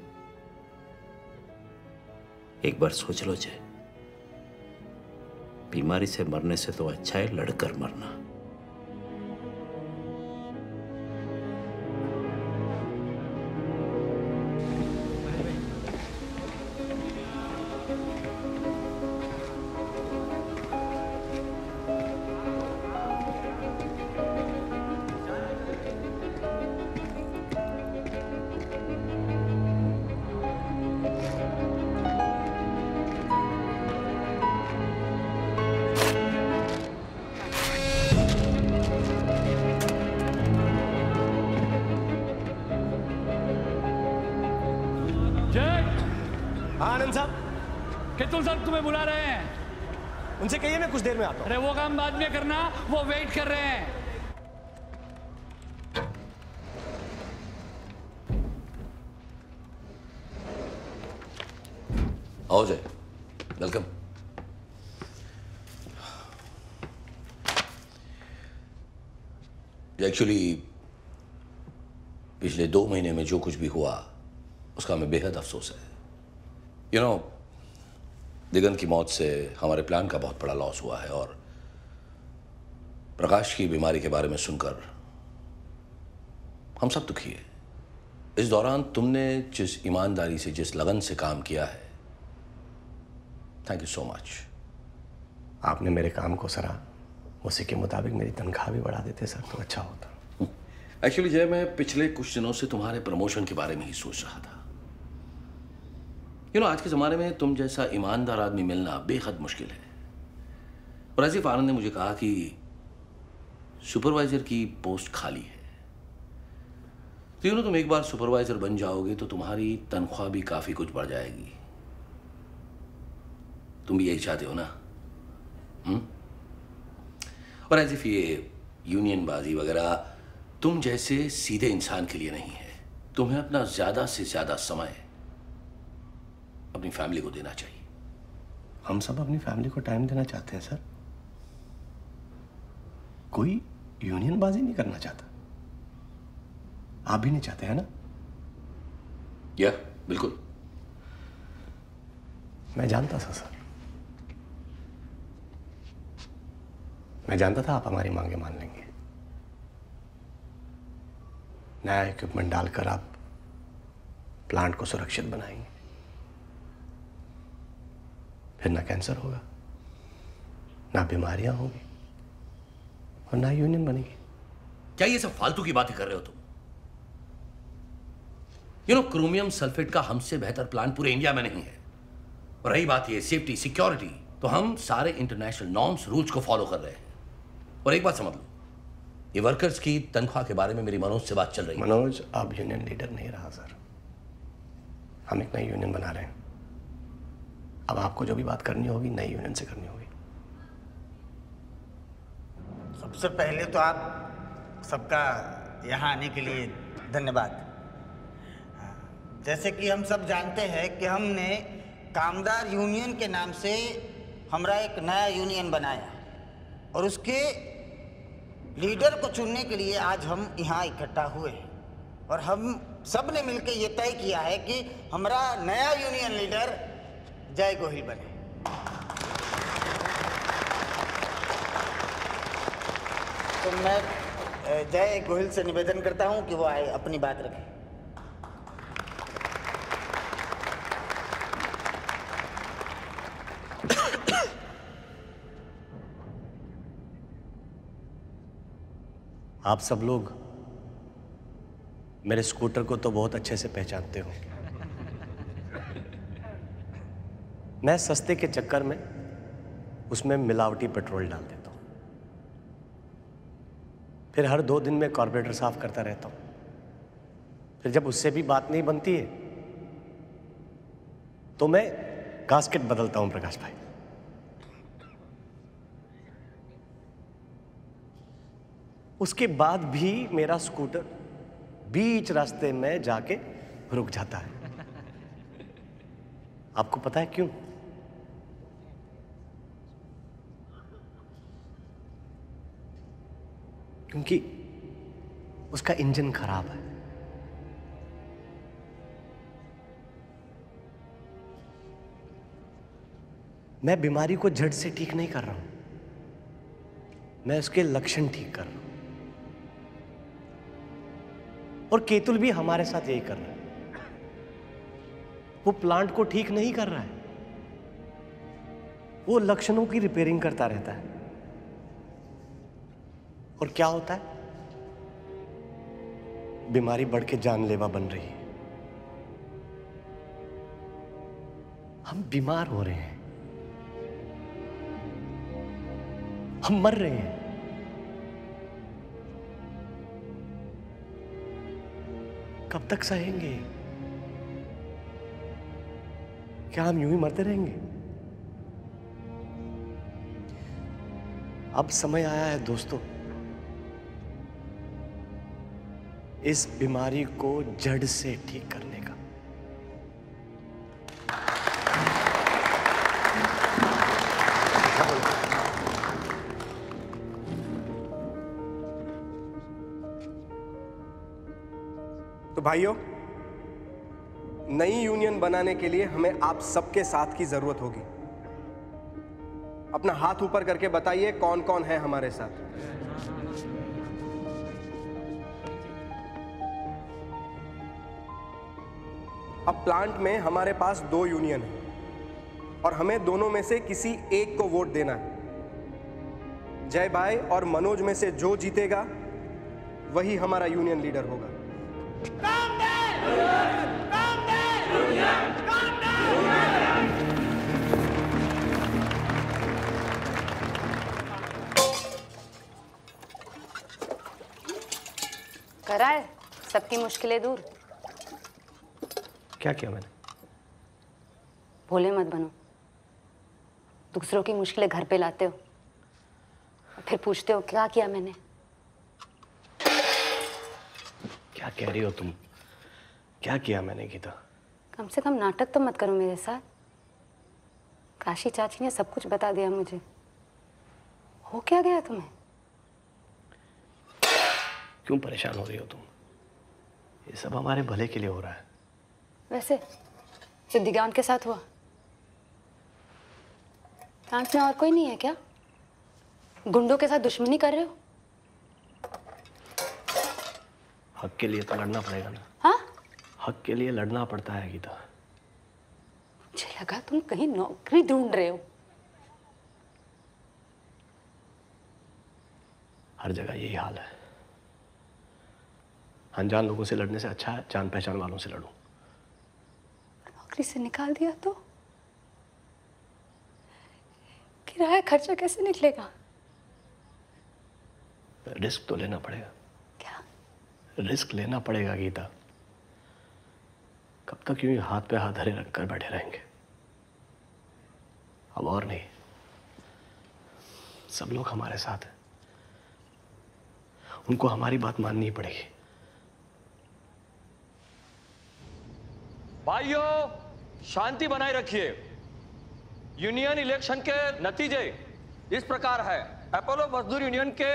एक बार सोच लो जय। बीमारी से मरने से तो अच्छा है लड़कर मरना। आनंद साहब। केतुल साहब तुम्हें बुला रहे हैं। उनसे कहिए मैं कुछ देर में आता हूँ। अरे वो काम बाद में करना वो वेट कर रहे हैं। आओ जय। वेलकम एक्चुअली पिछले दो महीने में जो कुछ भी हुआ उसका हमें बेहद अफसोस है। यू नो दिगन की मौत से हमारे प्लान का बहुत बड़ा लॉस हुआ है और प्रकाश की बीमारी के बारे में सुनकर हम सब दुखी है। इस दौरान तुमने जिस ईमानदारी से जिस लगन से काम किया है थैंक यू सो मच आपने मेरे काम को सराहा। उसी के मुताबिक मेरी तनख्वाह भी बढ़ा देते सर तो अच्छा होता। एक्चुअली जय मैं पिछले कुछ दिनों से तुम्हारे प्रमोशन के बारे में ही सोच रहा था। यू नो आज के ज़माने में तुम जैसा ईमानदार आदमी मिलना बेहद मुश्किल है। और आसिफ आनंद ने मुझे कहा कि सुपरवाइजर की पोस्ट खाली है। तो यू नो तुम एक बार सुपरवाइजर बन जाओगे तो तुम्हारी तनख्वाह भी काफ़ी कुछ बढ़ जाएगी। तुम भी यही चाहते हो ना? हुँ? और एज इफ़ ये यूनियन बाजी वगैरह तुम जैसे सीधे इंसान के लिए नहीं है। तुम्हें अपना ज़्यादा से ज़्यादा समय अपनी फैमिली को देना चाहिए। हम सब अपनी फैमिली को टाइम देना चाहते हैं सर कोई यूनियन बाजी नहीं करना चाहता। आप भी नहीं चाहते हैं ना? या बिल्कुल। मैं जानता था सर मैं जानता था आप हमारी मांगे मान लेंगे। नया इक्विपमेंट डालकर आप प्लांट को सुरक्षित बनाएँगे। फिर ना कैंसर होगा ना बीमारियाँ होंगी और ना यूनियन बनेगी। क्या ये सब फालतू की बातें कर रहे हो तुम? यू नो क्रोमियम सल्फेट का हमसे बेहतर प्लान पूरे इंडिया में नहीं है। और रही बात ये सेफ्टी सिक्योरिटी तो हम सारे इंटरनेशनल नॉर्म्स रूल्स को फॉलो कर रहे हैं। और एक बात समझ लो ये वर्कर्स की तनख्वाह के बारे में मेरी मनोज से बात चल रही है। मनोज अब यूनियन लीडर नहीं रहा सर हम एक नई यूनियन बना रहे हैं। अब आपको जो भी बात करनी होगी, नई यूनियन से करनी होगी। सबसे पहले तो आप सबका यहाँ आने के लिए धन्यवाद। जैसे कि हम सब जानते हैं कि हमने कामदार यूनियन के नाम से हमारा एक नया यूनियन बनाया और उसके लीडर को चुनने के लिए आज हम यहाँ इकट्ठा हुए हैं। और हम सबने मिलकर ये तय किया है कि हमारा नया यूनियन लीडर जय गोहिल बने। तो मैं जय गोहिल से निवेदन करता हूँ कि वो आए, अपनी बात रखें। आप सब लोग मेरे स्कूटर को तो बहुत अच्छे से पहचानते हो। मैं सस्ते के चक्कर में उसमें मिलावटी पेट्रोल डाल देता हूँ। फिर हर दो दिन में कॉर्पोरेटर साफ़ करता रहता हूँ। फिर जब उससे भी बात नहीं बनती है तो मैं कास्केट बदलता हूँ, प्रकाश भाई। उसके बाद भी मेरा स्कूटर बीच रास्ते में जाके रुक जाता है। आपको पता है क्यों? क्योंकि उसका इंजन खराब है। मैं बीमारी को जड़ से ठीक नहीं कर रहा हूँ। मैं उसके लक्षण ठीक कर रहा हूँ। और केतुल भी हमारे साथ यही कर रहा है। वो प्लांट को ठीक नहीं कर रहा है। वो लक्षणों की रिपेयरिंग करता रहता है। और क्या होता है? बीमारी बढ़ के जानलेवा बन रही है। हम बीमार हो रहे हैं। हम मर रहे हैं। कब तक सहेंगे? क्या हम यूँ ही मरते रहेंगे? अब समय आया है दोस्तों। इस बीमारी को जड़ से ठीक करने का। तो भाइयों, नई यूनियन बनाने के लिए हमें आप सबके साथ की ज़रूरत होगी। अपना हाथ ऊपर करके बताइए कौन कौन है हमारे साथ। अब प्लांट में हमारे पास दो यूनियन है और हमें दोनों में से किसी एक को वोट देना है। जय भाई और मनोज में से जो जीतेगा, वही हमारा यूनियन लीडर होगा। कराए, सबकी मुश्किलें दूर। क्या किया मैंने? भोले मत बनो। दूसरों की मुश्किलें घर पे लाते हो। फिर पूछते हो क्या किया मैंने? क्या कह रही हो तुम? क्या किया मैंने गीता? कम से कम नाटक तो मत करो मेरे साथ। काशी चाची ने सब कुछ बता दिया मुझे। हो क्या गया तुम्हें? क्यों परेशान हो रही हो तुम? ये सब हमारे भले के लिए हो रहा है। वैसे सिद्धिगा उनके साथ हुआ। प्लांट में और कोई नहीं है क्या? गुंडों के साथ दुश्मनी कर रहे हो? हक के लिए तो लड़ना पड़ेगा ना। हाँ? हक के लिए लड़ना पड़ता है गीता। मुझे लगा तुम कहीं नौकरी ढूंढ रहे हो। हर जगह यही हाल है। अनजान लोगों से लड़ने से अच्छा है जान पहचान वालों से लड़ूं। नौकरी से निकाल दिया तो? किराया खर्चा कैसे निकलेगा? रिस्क तो लेना पड़ेगा। क्या? रिस्क लेना पड़ेगा गीता। कब तक यूँ ही हाथ पे हाथ धरे रखकर बैठे रहेंगे? अब और नहीं। सब लोग हमारे साथ हैं। उनको हमारी बात माननी पड़ेगी। भाइयों शांति बनाए रखिए। यूनियन इलेक्शन के नतीजे इस प्रकार है। अपोलो मजदूर यूनियन के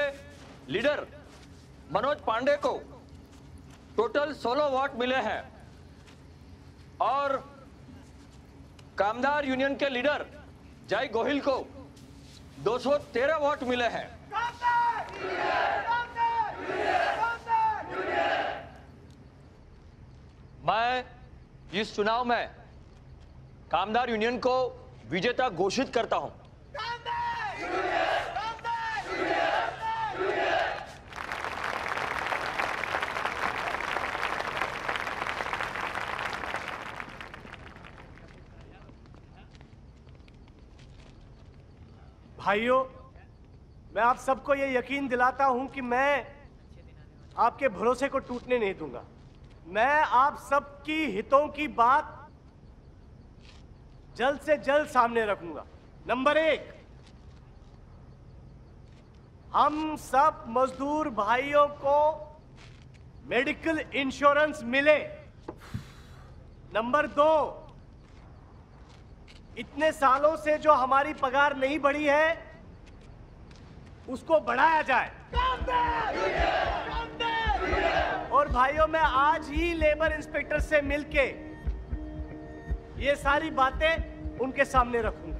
लीडर मनोज पांडे को टोटल 16 वोट मिले हैं। और कामदार यूनियन के लीडर जय गोहिल को 213 वोट मिले हैं। मैं इस चुनाव में कामदार यूनियन को विजेता घोषित करता हूँ। भाइयों, मैं आप सबको ये यकीन दिलाता हूँ कि मैं आपके भरोसे को टूटने नहीं दूँगा। मैं आप सबकी हितों की बात जल्द से जल्द सामने रखूँगा। नंबर एक, हम सब मजदूर भाइयों को मेडिकल इंश्योरेंस मिले। नंबर दो, इतने सालों से जो हमारी पगार नहीं बढ़ी है, उसको बढ़ाया जाए। और भाइयों, मैं आज ही लेबर इंस्पेक्टर से मिलके ये सारी बातें उनके सामने रखूँगा।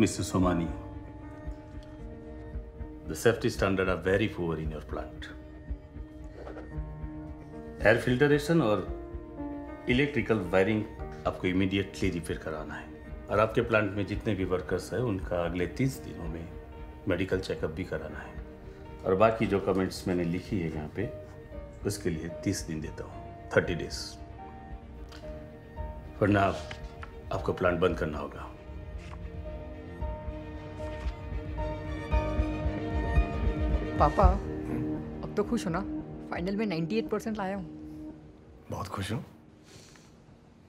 Mr. Somani, the safety standards are very poor in your plant. Air filtration और इलेक्ट्रिकल वायरिंग आपको इमीडिएटली रिपेयर कराना है। और आपके प्लांट में जितने भी वर्कर्स हैं उनका अगले तीस दिनों में मेडिकल चेकअप भी कराना है। और बाकी जो कमेंट्स मैंने लिखी है यहाँ पे उसके लिए तीस दिन देता हूँ। थर्टी डेज़ वरना आप, आपको प्लांट बंद करना होगा। पापा अब तो खुश हो ना? फाइनल में 98 परसेंट लाया हूँ। बहुत खुश हूँ।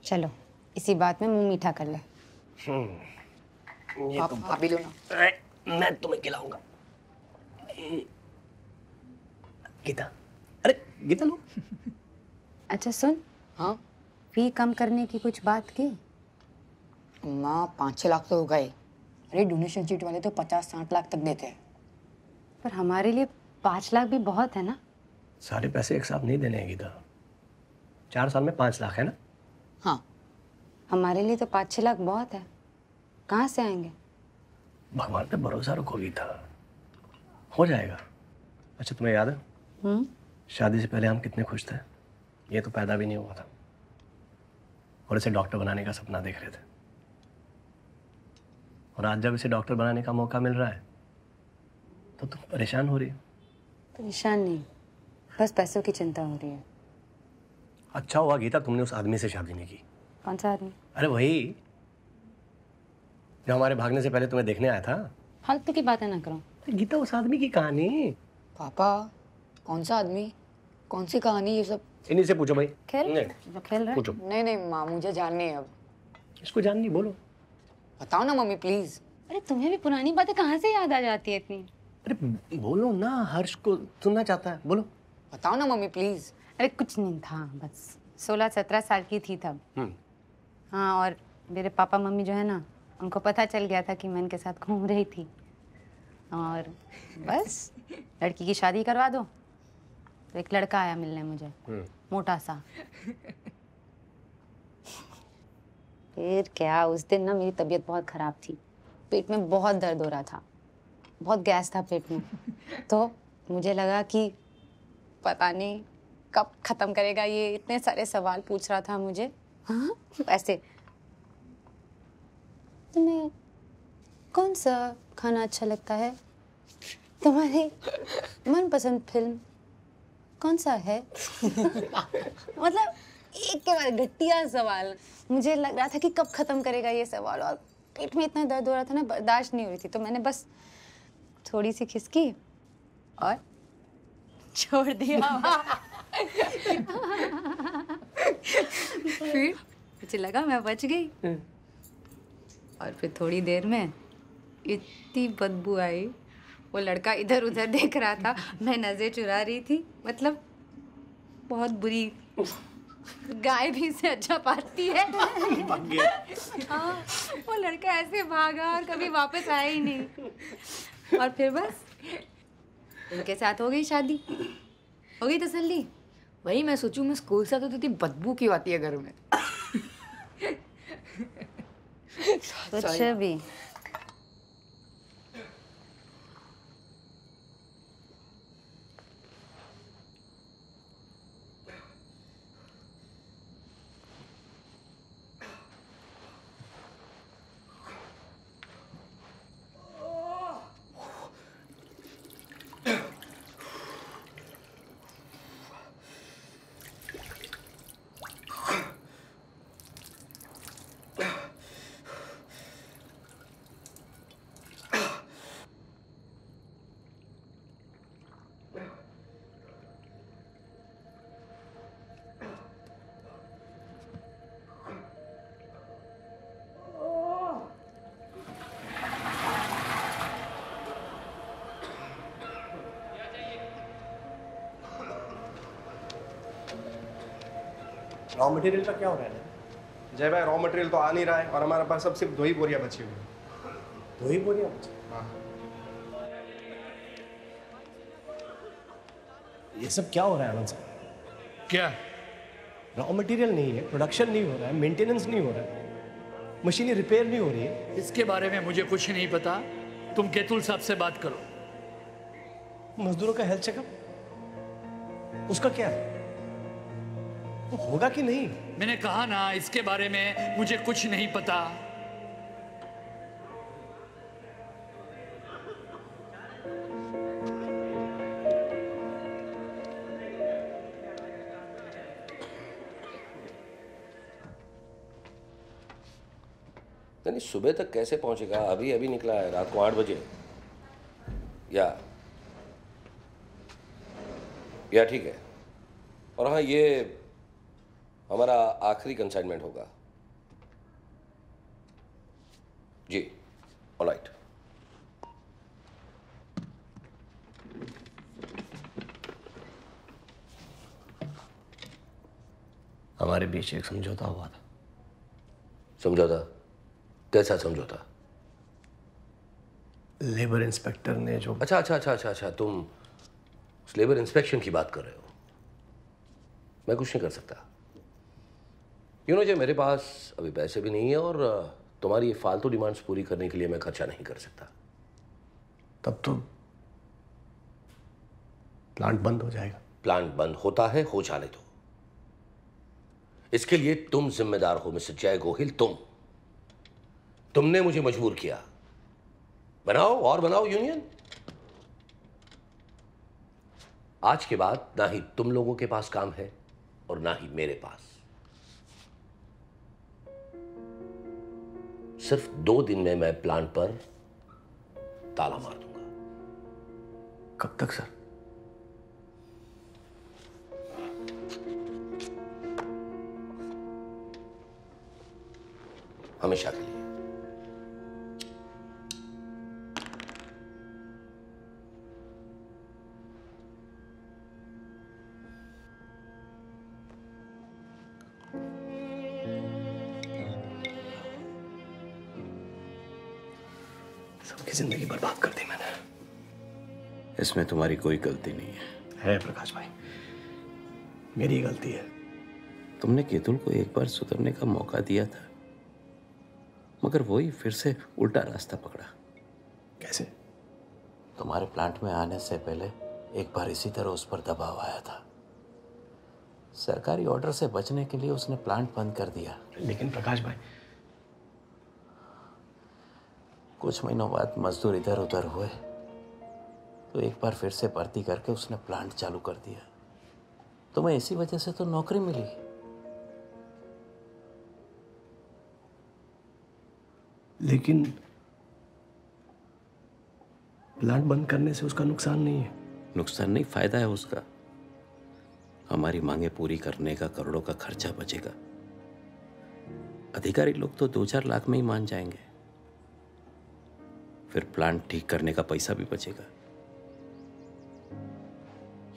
चलो इसी बात में मुँह मीठा कर ले। ये आप- आप लो ना। मैं तुम्हें खिलाऊँगा। गीता अरे गीता लो। अच्छा सुन। हाँ? फ़ी कम करने की कुछ बात की? माँ पाँच छः लाख तो हो गए। अरे डोनेशन शीट वाले तो पचास साठ लाख तक देते हैं। पर हमारे लिए पाँच लाख भी बहुत है ना? सारे पैसे एक साथ नहीं देने हैं गीता। चार साल में पाँच लाख है ना? हाँ। हमारे लिए तो पाँच छः लाख बहुत है। कहाँ से आएँगे? भगवान पे भरोसा रखो गीता। हो जाएगा। अच्छा तुम्हें याद है? हम्म। शादी से पहले हम कितने खुश थे? ये तो पैदा भी नहीं हुआ था। और इसे डॉक्टर बनाने का सपना देख रहे थे। और आज जब इसे डॉक्टर बनाने का मौका मिल रहा है तो तुम परेशान हो रही हो? परेशान नहीं। बस पैसों की चिंता हो रही है। अच्छा हुआ गीता तुमने उस आदमी से शादी नहीं की। कौन सा आदमी? अरे वही जो हमारे भागने से पहले तुम्हें देखने आया था। फालतू की बातें ना करो। गीता उस आदमी की कहानी? पापा कौन सा आदमी? कौन सी कहानी ये सब? इन्हीं से पूछो भाई। खेल? नहीं, जो खेल रहा पूछो। नहीं नहीं माँ मुझे जाननी है अब। इसको जाननी बोलो। बताओ ना मम्मी प्लीज़ अरे तुम्हें भी पुरानी बातें कहाँ से याद आ जाती है इतनी? अरे बोलो ना हर्ष को सुनना चाहता है बोलो। बताओ ना मम्मी प्लीज़ अरे कुछ नहीं था बस। सोलह सत्रह साल की थी तब। हम्म। हाँ और मेरे पापा मम्मी जो है ना उनको पता चल गया था कि मैं इनके साथ घूम रही थी। और बस लड़की की शादी करवा दो। तो एक लड़का आया मिलने मुझे हम्म। मोटा सा। फिर क्या उस दिन ना मेरी तबीयत बहुत ख़राब थी। पेट में बहुत दर्द हो रहा था। बहुत गैस था पेट में। तो मुझे लगा कि पता नहीं कब ख़त्म करेगा ये। इतने सारे सवाल पूछ रहा था मुझे। हाँ ऐसे। तुम्हें कौन सा खाना अच्छा लगता है? तुम्हारी मनपसंद फ़िल्म कौन सा है? मतलब एक के बाद घटिया सवाल। मुझे लग रहा था कि कब खत्म करेगा ये सवाल। और पेट में इतना दर्द हो रहा था ना, बर्दाश्त नहीं हो रही थी। तो मैंने बस थोड़ी सी खिसकी और छोड़ दिया। फिर मुझे लगा मैं बच गई। और फिर थोड़ी देर में इतनी बदबू आई। वो लड़का इधर उधर देख रहा था। मैं नज़र चुरा रही थी। मतलब बहुत बुरी गाय भी इससे अच्छा पाती है। हाँ वो लड़का ऐसे भागा और कभी वापस आया ही नहीं। और फिर बस? उनके साथ हो गई शादी। हो गई तसल्ली? वही मैं सोचू मैं स्कूल से आता तो इतनी बदबू क्यों आती है घर में। कुछ भी रॉ मटेरियल का क्या हो रहा है? जय भाई रॉ मटेरियल तो आ नहीं रहा है और हमारे पास अब सिर्फ़ दो ही बोरियाँ बची हुई हैं। दो ही बोरियाँ बची हाँ? ये सब क्या हो रहा है आनंद साहब? क्या? रॉ मटेरियल नहीं है प्रोडक्शन नहीं हो रहा है मेंटेनेंस नहीं हो रहा है मशीनें रिपेयर नहीं हो रही है। इसके बारे में मुझे कुछ नहीं पता। तुम केतुल साहब से बात करो। मजदूरों का हेल्थ चेकअप उसका क्या है? होगा कि नहीं? मैंने कहा ना इसके बारे में मुझे कुछ नहीं पता। नहीं सुबह तक कैसे पहुंचेगा? अभी अभी निकला है रात को आठ बजे। या। या ठीक है। और हाँ ये हमारा आखिरी कंसाइनमेंट होगा। जी ऑलराइट हमारे बीच एक समझौता हुआ था। समझौता? कैसा समझौता? लेबर इंस्पेक्टर ने जो अच्छा अच्छा अच्छा अच्छा अच्छा तुम उस लेबर इंस्पेक्शन की बात कर रहे हो। मैं कुछ नहीं कर सकता। यू नो जो मेरे पास अभी पैसे भी नहीं है और तुम्हारी ये फालतू डिमांड्स पूरी करने के लिए मैं खर्चा नहीं कर सकता। तब तो प्लांट बंद हो जाएगा। प्लांट बंद होता है हो जाने दो। इसके लिए तुम जिम्मेदार हो मिस्टर जय गोहिल तुम। तुमने मुझे मजबूर किया। बनाओ और बनाओ यूनियन आज के बाद ना ही तुम लोगों के पास काम है और ना ही मेरे पास। सिर्फ़ दो दिन में मैं प्लांट पर ताला मार दूँगा। कब तक सर? हमेशा के लिए। इसमें तुम्हारी कोई गलती नहीं है। है प्रकाश भाई। मेरी गलती है। तुमने केतुल को एक बार सुधरने का मौका दिया था मगर वही फिर से उल्टा रास्ता पकड़ा। कैसे? तुम्हारे प्लांट में आने से पहले एक बार इसी तरह उस पर दबाव आया था। सरकारी ऑर्डर से बचने के लिए उसने प्लांट बंद कर दिया। लेकिन प्रकाश भाई। कुछ महीनों बाद मजदूर इधर उधर हुए। तो एक बार फिर से भर्ती करके उसने प्लांट चालू कर दिया। तुम्हें इसी वजह से तो नौकरी मिली। लेकिन प्लांट बंद करने से उसका नुकसान नहीं है। नुकसान नहीं फ़ायदा है उसका। हमारी मांगे पूरी करने का करोड़ों का खर्चा बचेगा। अधिकारी लोग तो दो चार लाख में ही मान जाएँगे। फिर प्लांट ठीक करने का पैसा भी बचेगा।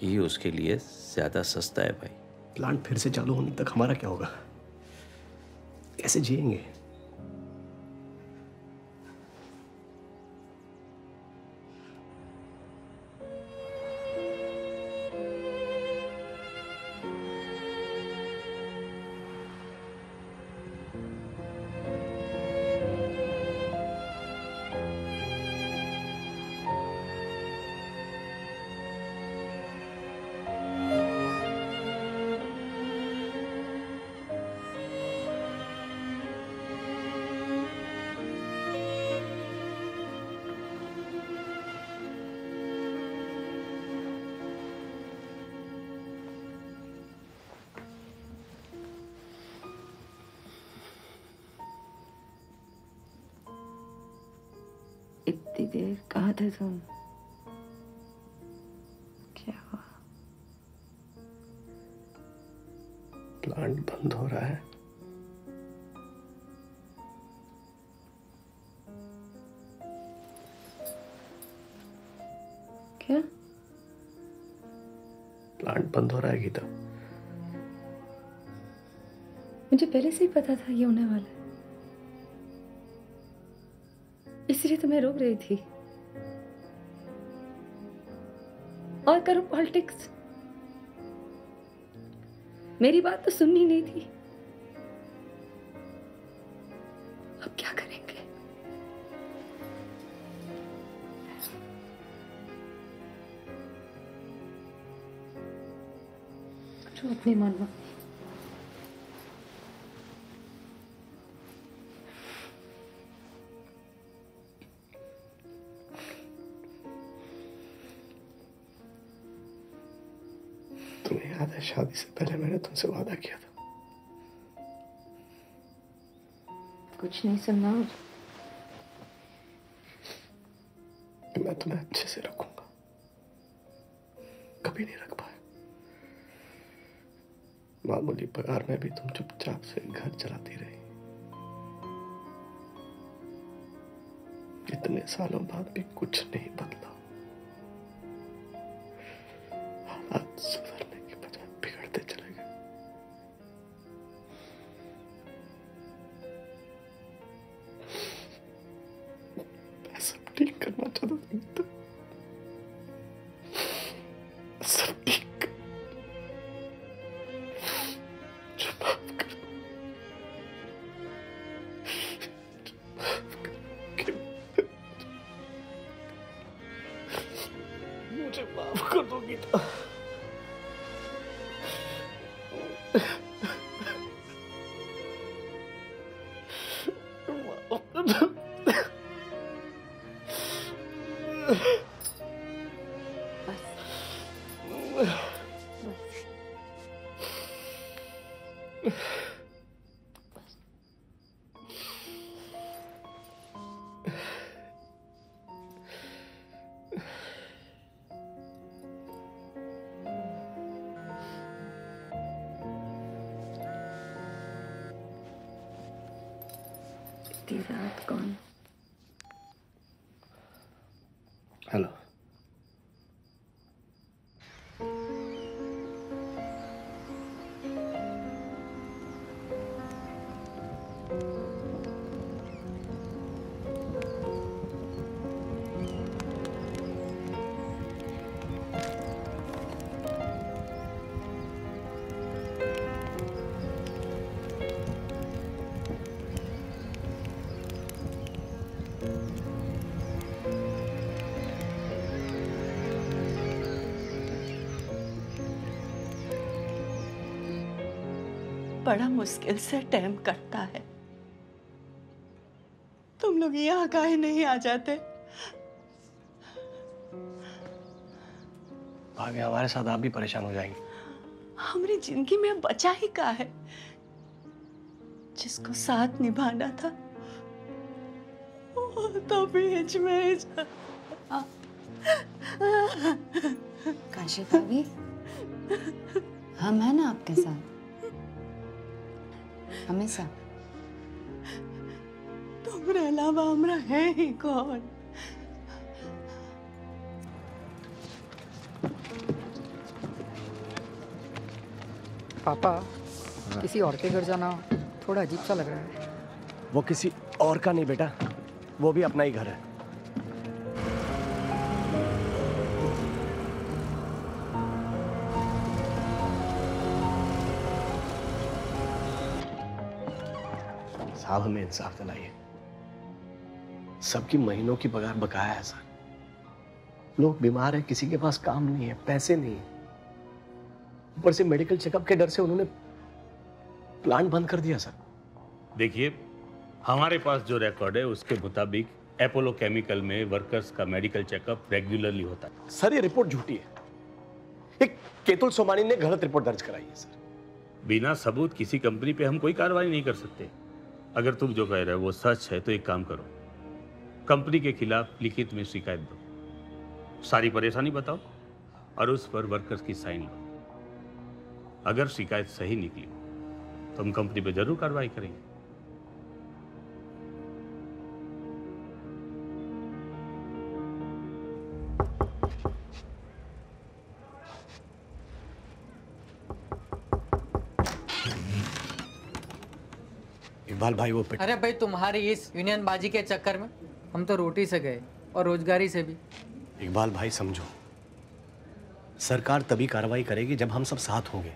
ये उसके लिए ज़्यादा सस्ता है भाई। प्लांट फिर से चालू होने तक हमारा क्या होगा? कैसे जिएँगे? कहाँ क्या हुआ? प्लांट बंद हो रहा है। क्या? प्लांट बंद हो रहा है गीता। मुझे पहले से ही पता था ये होने वाला है। इसलिए तो मैं रोक रही थी। करो पॉलिटिक्स। मेरी बात तो सुननी नहीं थी। अब क्या करेंगे? जो मन में शादी से पहले मैंने तुमसे वादा किया था। कुछ नहीं सुनना मैं तुम्हें अच्छे से रखूँगा। कभी नहीं रख पाया। मामूली पगार में भी तुम चुपचाप से घर चलाती रही। इतने सालों बाद भी कुछ नहीं बदला। बड़ा मुश्किल से टाइम कटता है। तुम लोग यहाँ काहे नहीं आ जाते। भाभी हमारे साथ आप भी परेशान हो जाएँगे। हमारी ज़िंदगी में बचा ही का है? जिसको साथ निभाना था वो तो बीच में जा- काशी भाभी हम हैं ना आपके साथ? हमेशा। तुम्हारे अलावा हमरा है ही कौन? पापा हाँ। किसी और के घर जाना थोड़ा अजीब सा लग रहा है। वो किसी और का नहीं बेटा वो भी अपना ही घर है। साहब हमें इंसाफ दिलाइए। सबकी महीनों की पगार बकाया है सर लोग बीमार हैं किसी के पास काम नहीं है पैसे नहीं है। ऊपर से मेडिकल चेकअप के डर से उन्होंने प्लांट बंद कर दिया सर देखिए हमारे पास जो रिकॉर्ड है उसके मुताबिक अपोलो केमिकल में वर्कर्स का मेडिकल चेकअप रेगुलरली होता है। सर ये रिपोर्ट झूठी है। एक केतुल सोमानी ने गलत रिपोर्ट दर्ज कराई है सर। बिना सबूत किसी कंपनी पे हम कोई कार्रवाई नहीं कर सकते। अगर तुम जो कह रहे हो वो सच है तो एक काम करो। कंपनी के खिलाफ लिखित में शिकायत दो। सारी परेशानी बताओ और उस पर वर्कर्स की साइन लो। अगर शिकायत सही निकली तो हम कंपनी पर ज़रूर कार्रवाई करेंगे। इकबाल भाई वो पिट अरे भाई तुम्हारी इस यूनियन बाजी के चक्कर में हम तो रोटी से गए और रोजगारी से भी। इकबाल भाई समझो। सरकार तभी कार्रवाई करेगी जब हम सब साथ होंगे।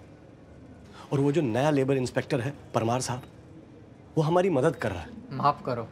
और वो जो नया लेबर इंस्पेक्टर है परमार साहब वो हमारी मदद कर रहा है। माफ़ करो।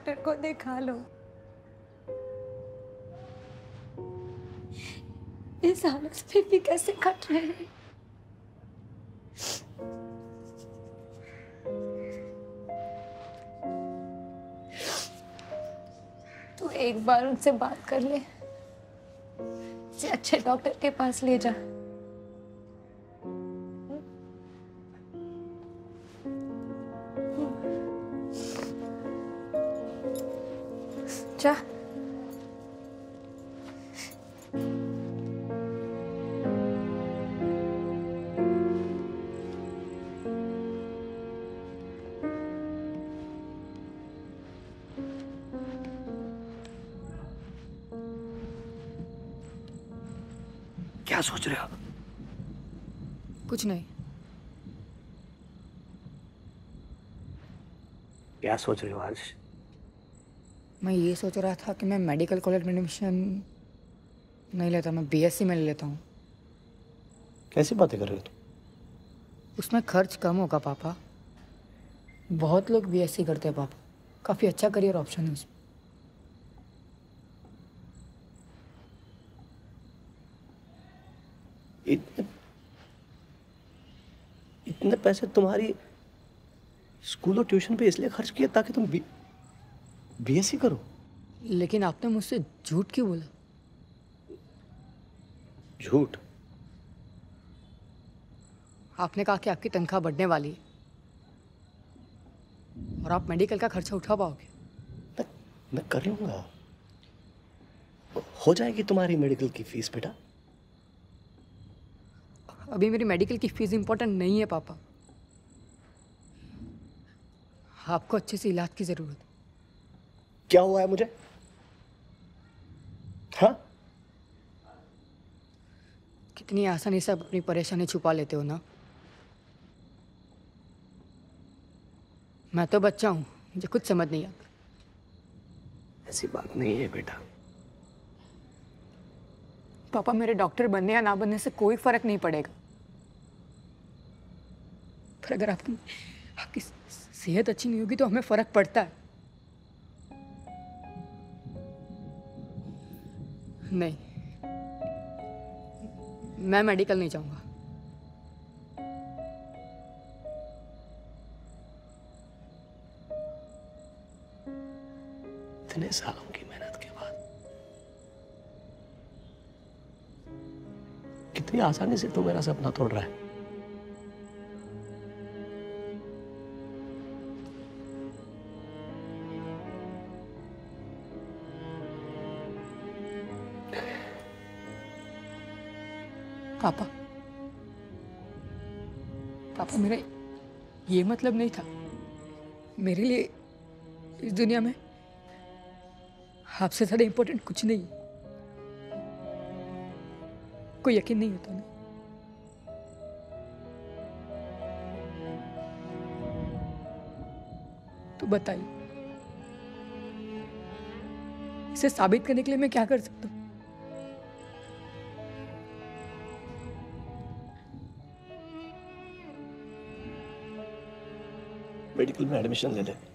डॉक्टर को दिखा लो। इस हालत में भी कैसे कट रहे हैं? तू एक बार उनसे बात कर ले। अच्छे डॉक्टर के पास ले जा जा। सोच रहे हो आज। मैं ये सोच रहा था कि मैं मेडिकल कॉलेज में एडमिशन नहीं लेता मैं बीएससी में ले लेता हूँ। कैसी बातें कर रहे हो तुम? उसमें खर्च कम होगा पापा। बहुत लोग बीएससी करते हैं पापा। काफ़ी अच्छा करियर ऑप्शन है उसमें। इतने इतने पैसे तुम्हारी स्कूल और ट्यूशन पे इसलिए खर्च किया ताकि तुम बी बीएससी करो। लेकिन आपने मुझसे झूठ क्यों बोला? झूठ? आपने कहा कि आपकी तनख्वाह बढ़ने वाली है। और आप मेडिकल का खर्चा उठा पाओगे। मैं कर लूँगा। हो जाएगी तुम्हारी मेडिकल की फ़ीस बेटा। अभी मेरी मेडिकल की फ़ीस इंपॉर्टेंट नहीं है पापा। आपको अच्छे से इलाज की ज़रूरत है। क्या हुआ है मुझे? हाँ? कितनी आसानी से आप अपनी परेशानी छुपा लेते हो ना। मैं तो बच्चा हूँ मुझे कुछ समझ नहीं आता। ऐसी बात नहीं है बेटा। पापा मेरे डॉक्टर बनने या ना बनने से कोई फ़र्क नहीं पड़ेगा। पर अगर आपकी आपकी सेहत अच्छी नहीं होगी तो हमें फ़र्क पड़ता है। नहीं। मैं मेडिकल नहीं जाऊँगा। इतने सालों की मेहनत के बाद। कितनी आसानी से तो मेरा सपना तोड़ रहा है। मेरा ये मतलब नहीं था। मेरे लिए इस दुनिया में आपसे ज़्यादा इम्पोर्टेंट कुछ नहीं। कोई यकीन नहीं होता ना। तो बताइए, इसे साबित करने के लिए मैं क्या कर सकता में एडमिशन ले ले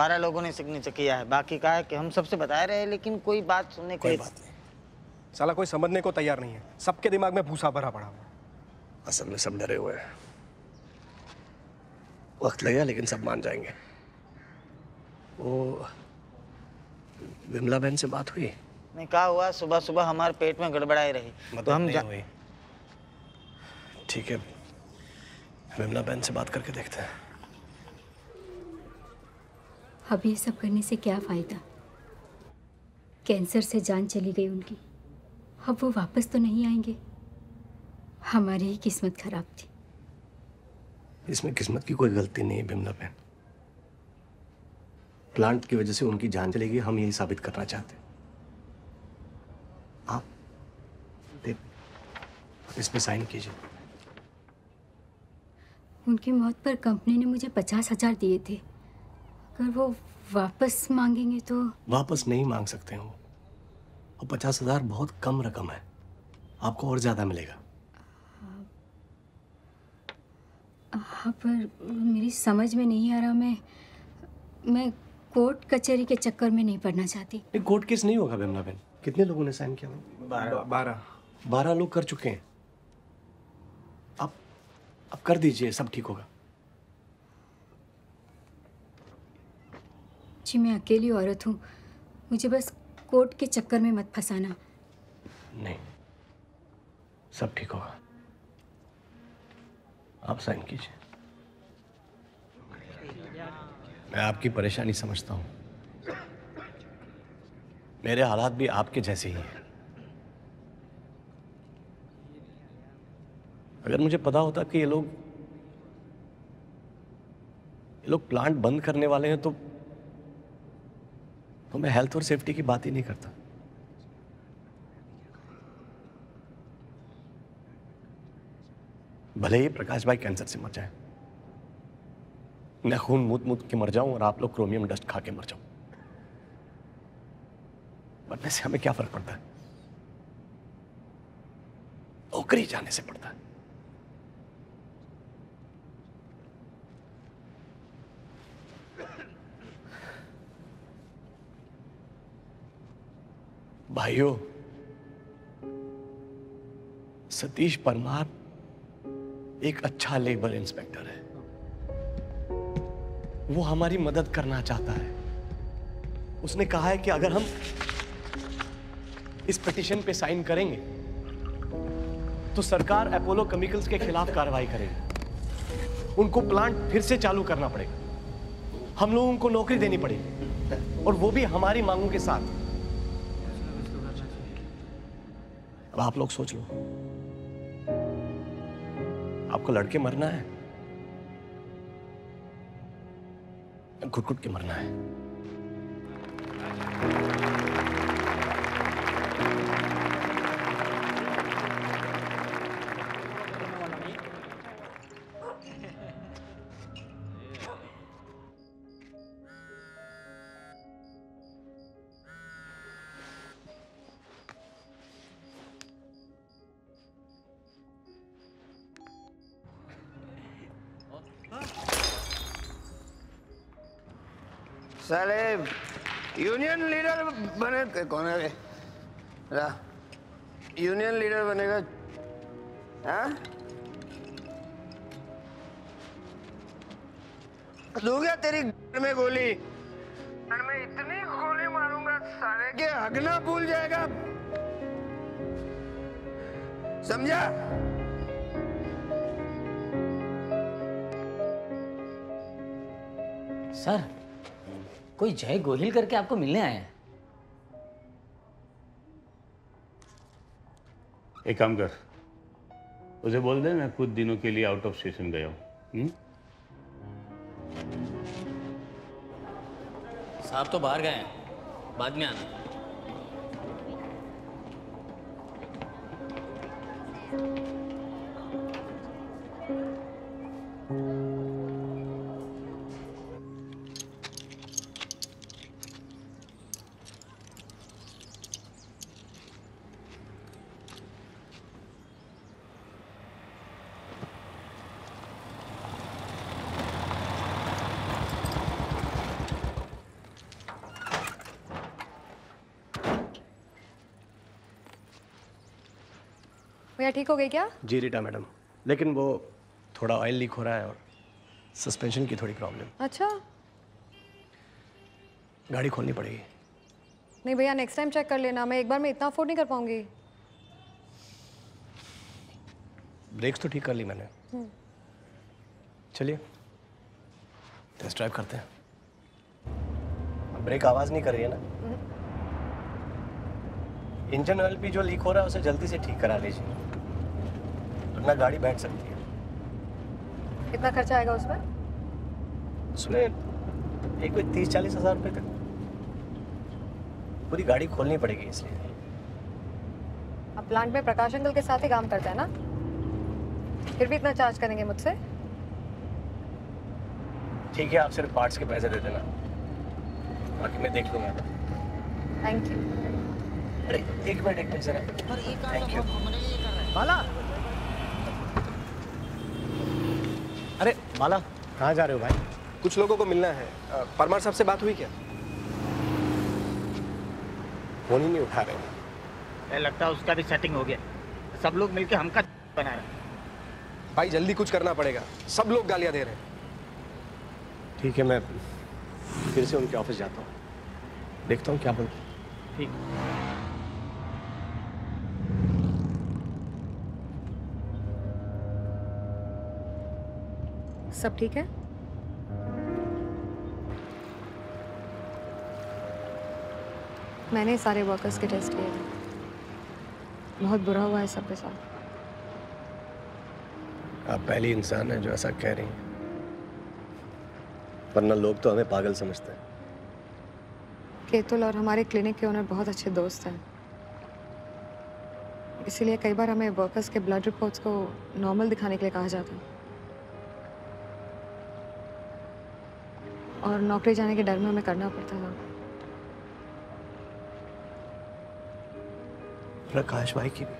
बारह लोगों ने सिग्नेचर किया है। बाकी का है कि हम सबसे बता रहे हैं लेकिन कोई बात सुनने कोई बात नहीं। साला कोई समझने को तैयार नहीं है। सबके दिमाग में भूसा भरा पड़ा हुआ असल में सब डरे हुए हैं। वक्त लगेगा लेकिन सब मान जाएँगे। वो विमला बहन से बात हुई? नहीं कहा हुआ सुबह सुबह हमारे पेट में गड़बड़ाई रही। तो हम जा... हुई। ठीक है विमला बहन से बात करके देखते हैं। अब ये सब करने से क्या फ़ायदा? कैंसर से जान चली गई उनकी। अब वो वापस तो नहीं आएँगे। हमारी ही किस्मत खराब थी। इसमें किस्मत की कोई गलती नहीं है बिमला बहन। प्लांट की वजह से उनकी जान चलेगी हम यही साबित करना चाहते हैं। आप इस पे साइन कीजिए। उनकी मौत पर कंपनी ने मुझे पचास हज़ार दिए थे। अगर वो वापस मांगेंगे तो? वापस नहीं मांग सकते हैं वो और पचास हज़ार बहुत कम रकम है। आपको और ज़्यादा मिलेगा। हाँ पर मेरी समझ में नहीं आ रहा मैं। मैं कोर्ट कचहरी के चक्कर में नहीं पड़ना चाहती। कोर्ट केस नहीं होगा बिमला बहन कितने लोगों ने साइन किया बारह। बारह। बारह लोग कर चुके हैं। आप आप कर दीजिए सब ठीक होगा। जी मैं अकेली औरत हूँ। मुझे बस कोर्ट के चक्कर में मत फंसाना। नहीं, सब ठीक होगा। आप साइन कीजिए। मैं आपकी परेशानी समझता हूँ। मेरे हालात भी आपके जैसे ही हैं। अगर मुझे पता होता कि ये लोग ये लोग प्लांट बंद करने वाले हैं तो तो मैं हेल्थ और सेफ्टी की बात ही नहीं करता। भले ही प्रकाश भाई कैंसर से मर जाए। मैं खून मूत मूत के मर जाऊँ और आप लोग क्रोमियम डस्ट खा के मर जाऊँ। मरने से हमें क्या फ़र्क पड़ता है? नौकरी जाने से पड़ता है। भाइयों, सतीश परमार एक अच्छा लेबर इंस्पेक्टर है। वो हमारी मदद करना चाहता है। उसने कहा है कि अगर हम इस पिटिशन पे साइन करेंगे तो सरकार अपोलो केमिकल्स के खिलाफ कार्रवाई करेगी। उनको प्लांट फिर से चालू करना पड़ेगा। हम लोगों को नौकरी देनी पड़ेगी। और वो भी हमारी मांगों के साथ। अब आप लोग सोच लो आपको लड़के मरना है। घुट घुट के मरना है। यूनियन लीडर बने कौन है रा? यूनियन लीडर बनेगा हाँ? दूँगा तेरी घर में गोली? और मैं इतनी गोली मारूँगा सारे के हगना भूल जाएगा। समझा? सर कोई जय गोहिल करके आपको मिलने आए हैं? एक काम कर। उसे बोल दे मैं कुछ दिनों के लिए आउट ऑफ़ स्टेशन गया हूँ। हम्म? साहब तो बाहर गए हैं बाद में आना। भैया ठीक हो गई क्या? जी रीटा मैडम। लेकिन वो थोड़ा ऑयल लीक हो रहा है और सस्पेंशन की थोड़ी प्रॉब्लम अच्छा। गाड़ी खोलनी पड़ेगी। नहीं भैया नेक्स्ट टाइम चेक कर लेना। मैं एक बार में इतना अफोर्ड नहीं कर पाऊँगी। ब्रेक्स तो ठीक कर ली मैंने। हम्म। चलिए टेस्ट ड्राइव करते हैं। ब्रेक आवाज़ नहीं कर रही है ना? इंजन ऑयल भी जो लीक हो रहा है उसे जल्दी से ठीक करा लीजिए। वरना गाड़ी बैठ सकती है। कितना खर्चा आएगा उस पर? उसमें एक कोई तीस चालीस हज़ार रुपये तक पूरी गाड़ी खोलनी पड़ेगी इसलिए। आप प्लांट में प्रकाश अंकल के साथ ही काम करते हैं ना? फिर भी इतना चार्ज करेंगे मुझसे? ठीक है आप सिर्फ़ पार्ट्स के पैसे दे देना। बाकी मैं देख लूँगा। थैंक यू अरे एक मिनट एक मिनट जरा। थैंक यू बाला! बाला कहाँ जा रहे हो भाई? कुछ लोगों को मिलना है। परमार साहब से बात हुई क्या? फ़ोन ही नहीं उठा रहे। ए, लगता है उसका भी सेटिंग हो गया। सब लोग मिलके हमका बना रहे भाई जल्दी कुछ करना पड़ेगा। सब लोग गालियाँ दे रहे हैं। ठीक है मैं फिर से उनके ऑफ़िस जाता हूँ। देखता हूँ क्या बोलते हैं। ठीक। सब ठीक है? मैंने सारे वर्कर्स के टेस्ट किए थे बहुत बुरा हुआ है सबके साथ। आप पहली इंसान हैं जो ऐसा कह रही हैं। वरना लोग तो हमें पागल समझते हैं। केतुल और हमारे क्लिनिक के ओनर बहुत अच्छे दोस्त हैं। इसीलिए कई बार हमें वर्कर्स के ब्लड रिपोर्ट्स को नॉर्मल दिखाने के लिए कहा जाता है। और नौकरी जाने के डर में हमें करना पड़ता था। प्रकाश भाई की भी।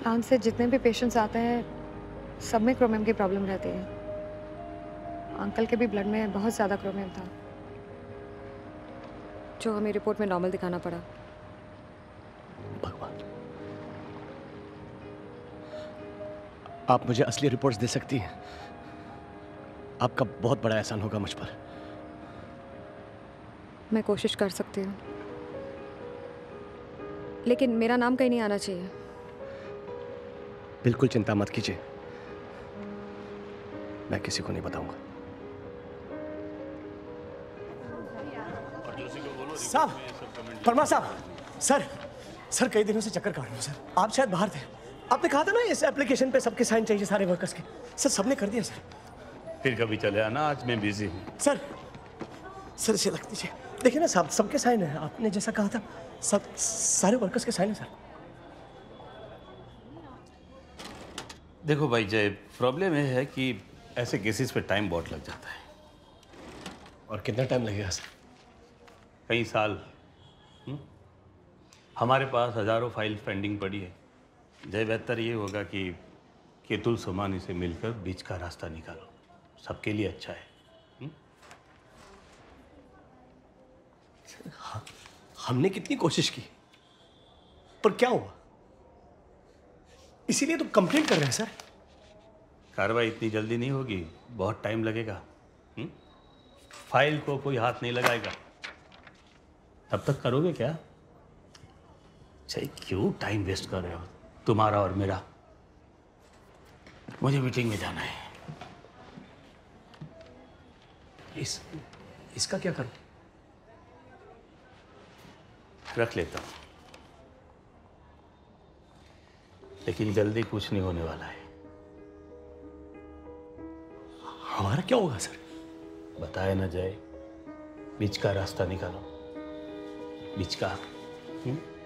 प्लांट से जितने भी पेशेंट्स आते हैं सब में क्रोमियम की प्रॉब्लम रहती है। अंकल के भी ब्लड में बहुत ज़्यादा क्रोमियम था। जो हमें रिपोर्ट में नॉर्मल दिखाना पड़ा। आप मुझे असली रिपोर्ट्स दे सकती हैं। आपका बहुत बड़ा एहसान होगा मुझ पर। मैं कोशिश कर सकती हूँ। लेकिन मेरा नाम कहीं नहीं आना चाहिए। बिल्कुल चिंता मत कीजिए। मैं किसी को नहीं बताऊँगा। साहब परमा साहब सर सर कई दिनों से चक्कर काट रहा हूँ सर। आप शायद बाहर थे। आपने कहा था ना इस एप्लीकेशन पे सबके साइन चाहिए सारे वर्कर्स के। सर सबने कर दिया सर। फिर कभी चले आना आज मैं बिज़ी हूँ। सर सर इसे रख दीजिए। देखिए ना साहब सबके साइन है। आपने जैसा कहा था सब सारे वर्कर्स के साइन है सर। देखो भाई जय प्रॉब्लम यह है कि ऐसे केसेस पे टाइम बहुत लग जाता है। और कितना टाइम लगेगा सर? कई साल। हम्म? हमारे पास हज़ारों फ़ाइल पेंडिंग पड़ी है। जय बेहतर ये होगा कि केतुल सोमानी से मिलकर बीच का रास्ता निकालो। सबके लिए अच्छा है। हाँ, हमने कितनी कोशिश की पर क्या हुआ? इसीलिए तो कंप्लेंट कर रहे हैं सर कार्रवाई इतनी जल्दी नहीं होगी बहुत टाइम लगेगा। हुँ? फ़ाइल को कोई हाथ नहीं लगाएगा। तब तक करोगे क्या? सही क्यों टाइम वेस्ट कर रहे हो? तुम्हारा और मेरा। मुझे मीटिंग में जाना है। इस, इसका क्या करूँ? रख लेता हूँ। लेकिन जल्दी कुछ नहीं होने वाला है। हमारा क्या होगा, सर? बताया ना जाए। बीच का रास्ता निकालो। बीच का हुँ?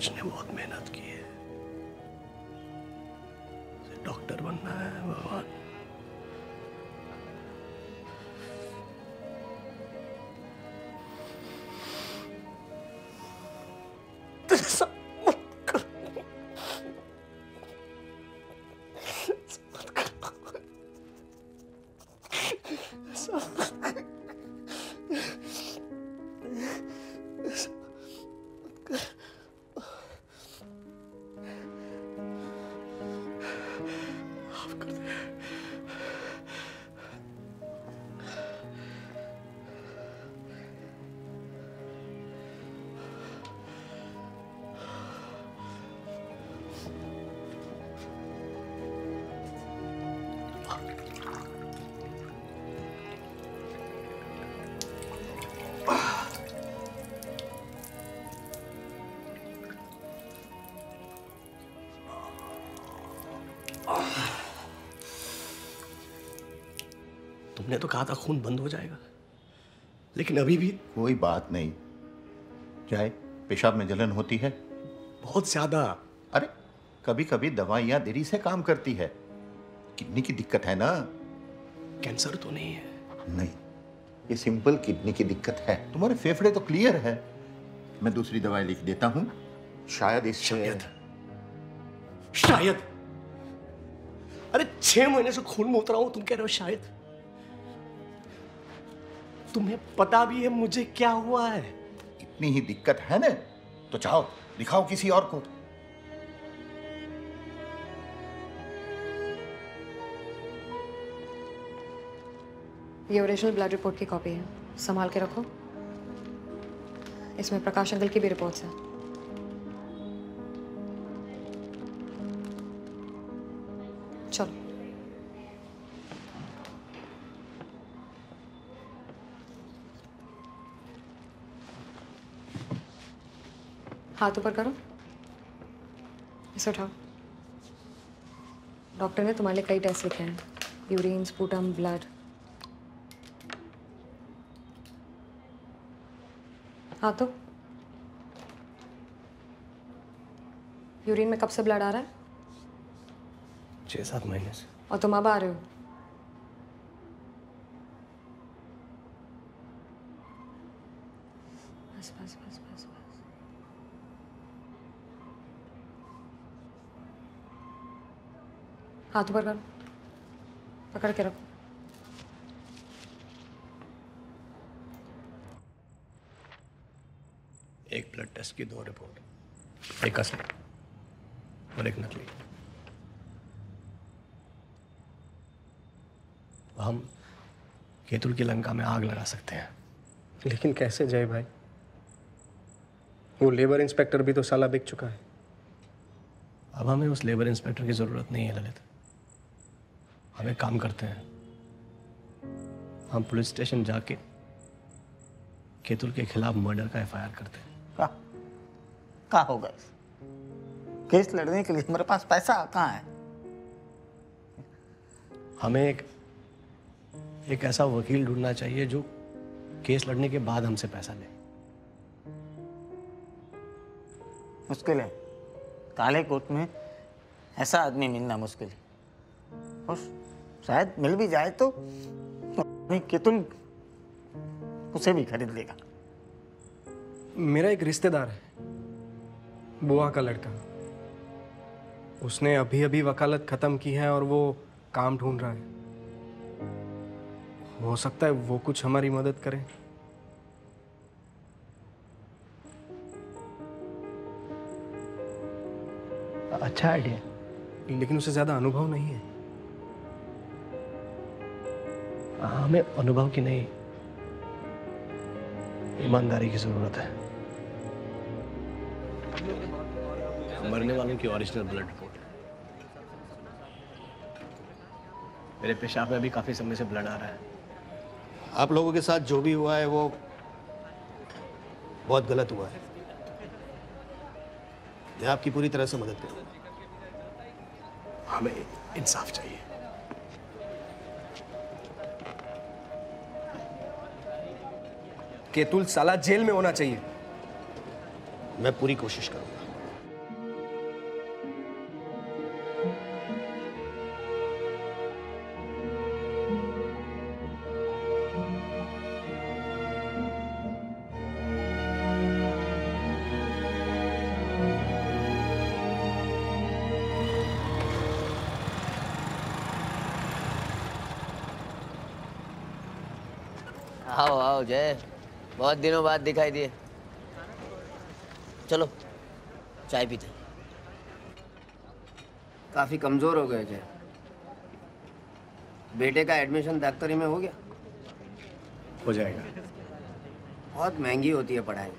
अर्ज़ ने बहुत मेहनत की है। डॉक्टर बनना है भगवान। तुमने तो कहा था खून बंद हो जाएगा। लेकिन अभी भी कोई बात नहीं। चाहे पेशाब में जलन होती है। बहुत ज़्यादा। अरे कभी कभी दवाइयाँ देरी से काम करती है। किडनी की दिक्कत है ना? कैंसर तो नहीं है। नहीं ये सिंपल किडनी की दिक्कत है। तुम्हारे फेफड़े तो क्लियर है। मैं दूसरी दवाई लिख देता हूँ। शायद इससे शायद। शायद। अरे छह महीने से खून में उतरा हूँ तुम कह रहे हो शायद। तुम्हें पता भी है मुझे क्या हुआ है? इतनी ही दिक्कत है ना? तो चाहो दिखाओ किसी और को। ये ओरिजिनल ब्लड रिपोर्ट की कॉपी है। संभाल के रखो। इसमें प्रकाश अंकल की भी रिपोर्ट्स हैं। हाथ ऊपर करो। इसे उठाओ। डॉक्टर ने तुम्हारे लिए कई टेस्ट लिखे हैं। Urine sputum blood. हाँ तो यूरिन में कब से ब्लड आ रहा है? छह सात महीने से। और तुम अब आ रहे हो बस बस बस बस बस हाथ ऊपर करो। पकड़ के रखो। एक ब्लड टेस्ट की दो रिपोर्ट एक असली और एक नकली। हम केतुल की लंका में आग लगा सकते हैं। लेकिन कैसे जय भाई? वो लेबर इंस्पेक्टर भी तो साला बिक चुका है। अब हमें उस लेबर इंस्पेक्टर की ज़रूरत नहीं है ललित। हम एक काम करते हैं। हम पुलिस स्टेशन जाके केतुल के खिलाफ मर्डर का एफआईआर करते हैं। का का होगा केस लड़ने के लिए मेरे पास पैसा कहाँ है? हमें एक एक ऐसा वकील ढूंढना चाहिए जो केस लड़ने के बाद हमसे पैसा ले। मुश्किल है। काले कोट में ऐसा आदमी मिलना मुश्किल है। शायद मिल भी जाए तो केतुल उसे भी खरीद लेगा। मेरा एक रिश्तेदार है बुआ का लड़का। उसने अभी अभी वकालत खत्म की है और वो काम ढूंढ रहा है। हो सकता है वो कुछ हमारी मदद करे। अच्छा आइडिया लेकिन उसे ज़्यादा अनुभव नहीं है। हमें अनुभव की नहीं। ईमानदारी की ज़रूरत है। मरने वालों की ओरिजिनल ब्लड रिपोर्ट मेरे पेशाब में अभी काफ़ी समय से ब्लड आ रहा है। आप लोगों के साथ जो भी हुआ है वो बहुत गलत हुआ है। मैं आपकी पूरी तरह से मदद करूँगा। हमें इंसाफ चाहिए। केतुल साला जेल में होना चाहिए। मैं पूरी कोशिश करूँगा। बहुत दिनों बाद दिखाई दिए। चलो चाय पीते। काफ़ी कमज़ोर हो गए जय बेटे का एडमिशन डॉक्टरी में हो गया? हो जाएगा। बहुत महँगी होती है पढ़ाई।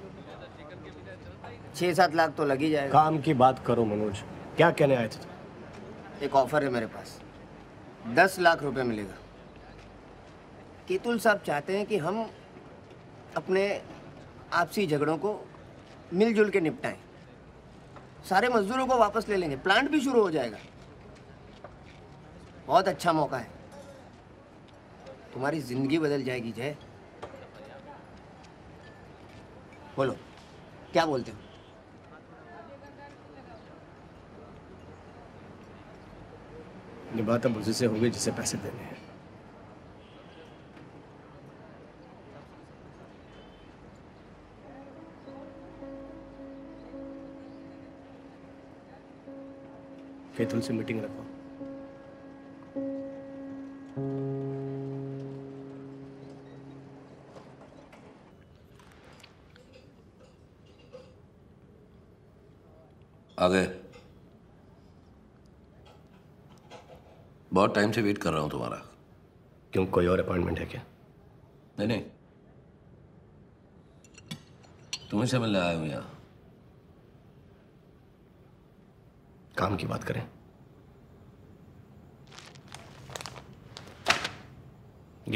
छः सात लाख तो लग ही जाएगा। काम की बात करो मनोज। क्या कहने आए थे एक ऑफ़र है मेरे पास। दस लाख रुपए मिलेगा। केतुल साहब चाहते हैं कि हम अपने आपसी झगड़ों को मिलजुल के निपटाएँ। सारे मजदूरों को वापस ले लेंगे। प्लांट भी शुरू हो जाएगा। बहुत अच्छा मौका है। तुम्हारी ज़िंदगी बदल जाएगी, जय। बोलो, क्या बोलते हो? ये बात अब उसी से होगी जिसे पैसे देने हैं। केतुल से मीटिंग रखो। आ गए बहुत टाइम से वेट कर रहा हूँ तुम्हारा। क्यों कोई और अपॉइंटमेंट है क्या? नहीं नहीं। तुम्हें से मिलने आया हूँ यहाँ। काम की बात करें।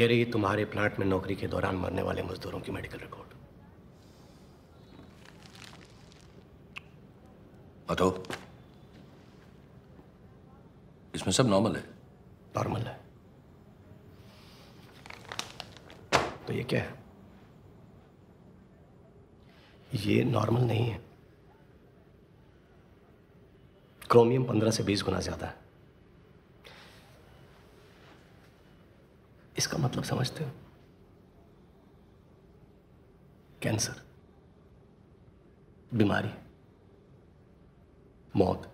रही तुम्हारे प्लांट में नौकरी के दौरान मरने वाले मजदूरों की मेडिकल रिपोर्ट। बताओ इसमें सब नॉर्मल है। नॉर्मल है। तो ये क्या है? ये नॉर्मल नहीं है। क्रोमियम पंद्रह से बीस गुना ज़्यादा है। इसका मतलब समझते हो? कैंसर बीमारी मौत।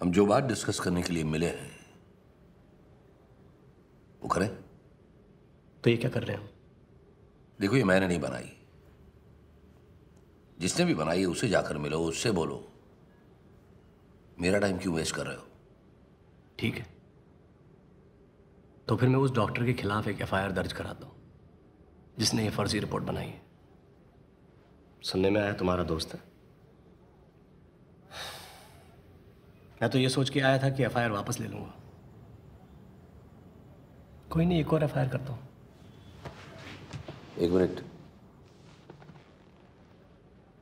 हम जो बात डिस्कस करने के लिए मिले हैं वो करें। तो ये क्या कर रहे हैं हम? देखो ये मैंने नहीं बनाई। जिसने भी बनाई है उसे जाकर मिलो उससे बोलो। मेरा टाइम क्यों वेस्ट कर रहे हो? ठीक है। तो फिर मैं उस डॉक्टर के खिलाफ एक एफआईआर दर्ज कराता हूँ जिसने ये फर्जी रिपोर्ट बनाई है। सुनने में आया तुम्हारा दोस्त है? मैं तो ये सोच के आया था कि एफआईआर वापस ले लूँगा। कोई नहीं एक और एफआईआर करता हूँ। एक मिनट।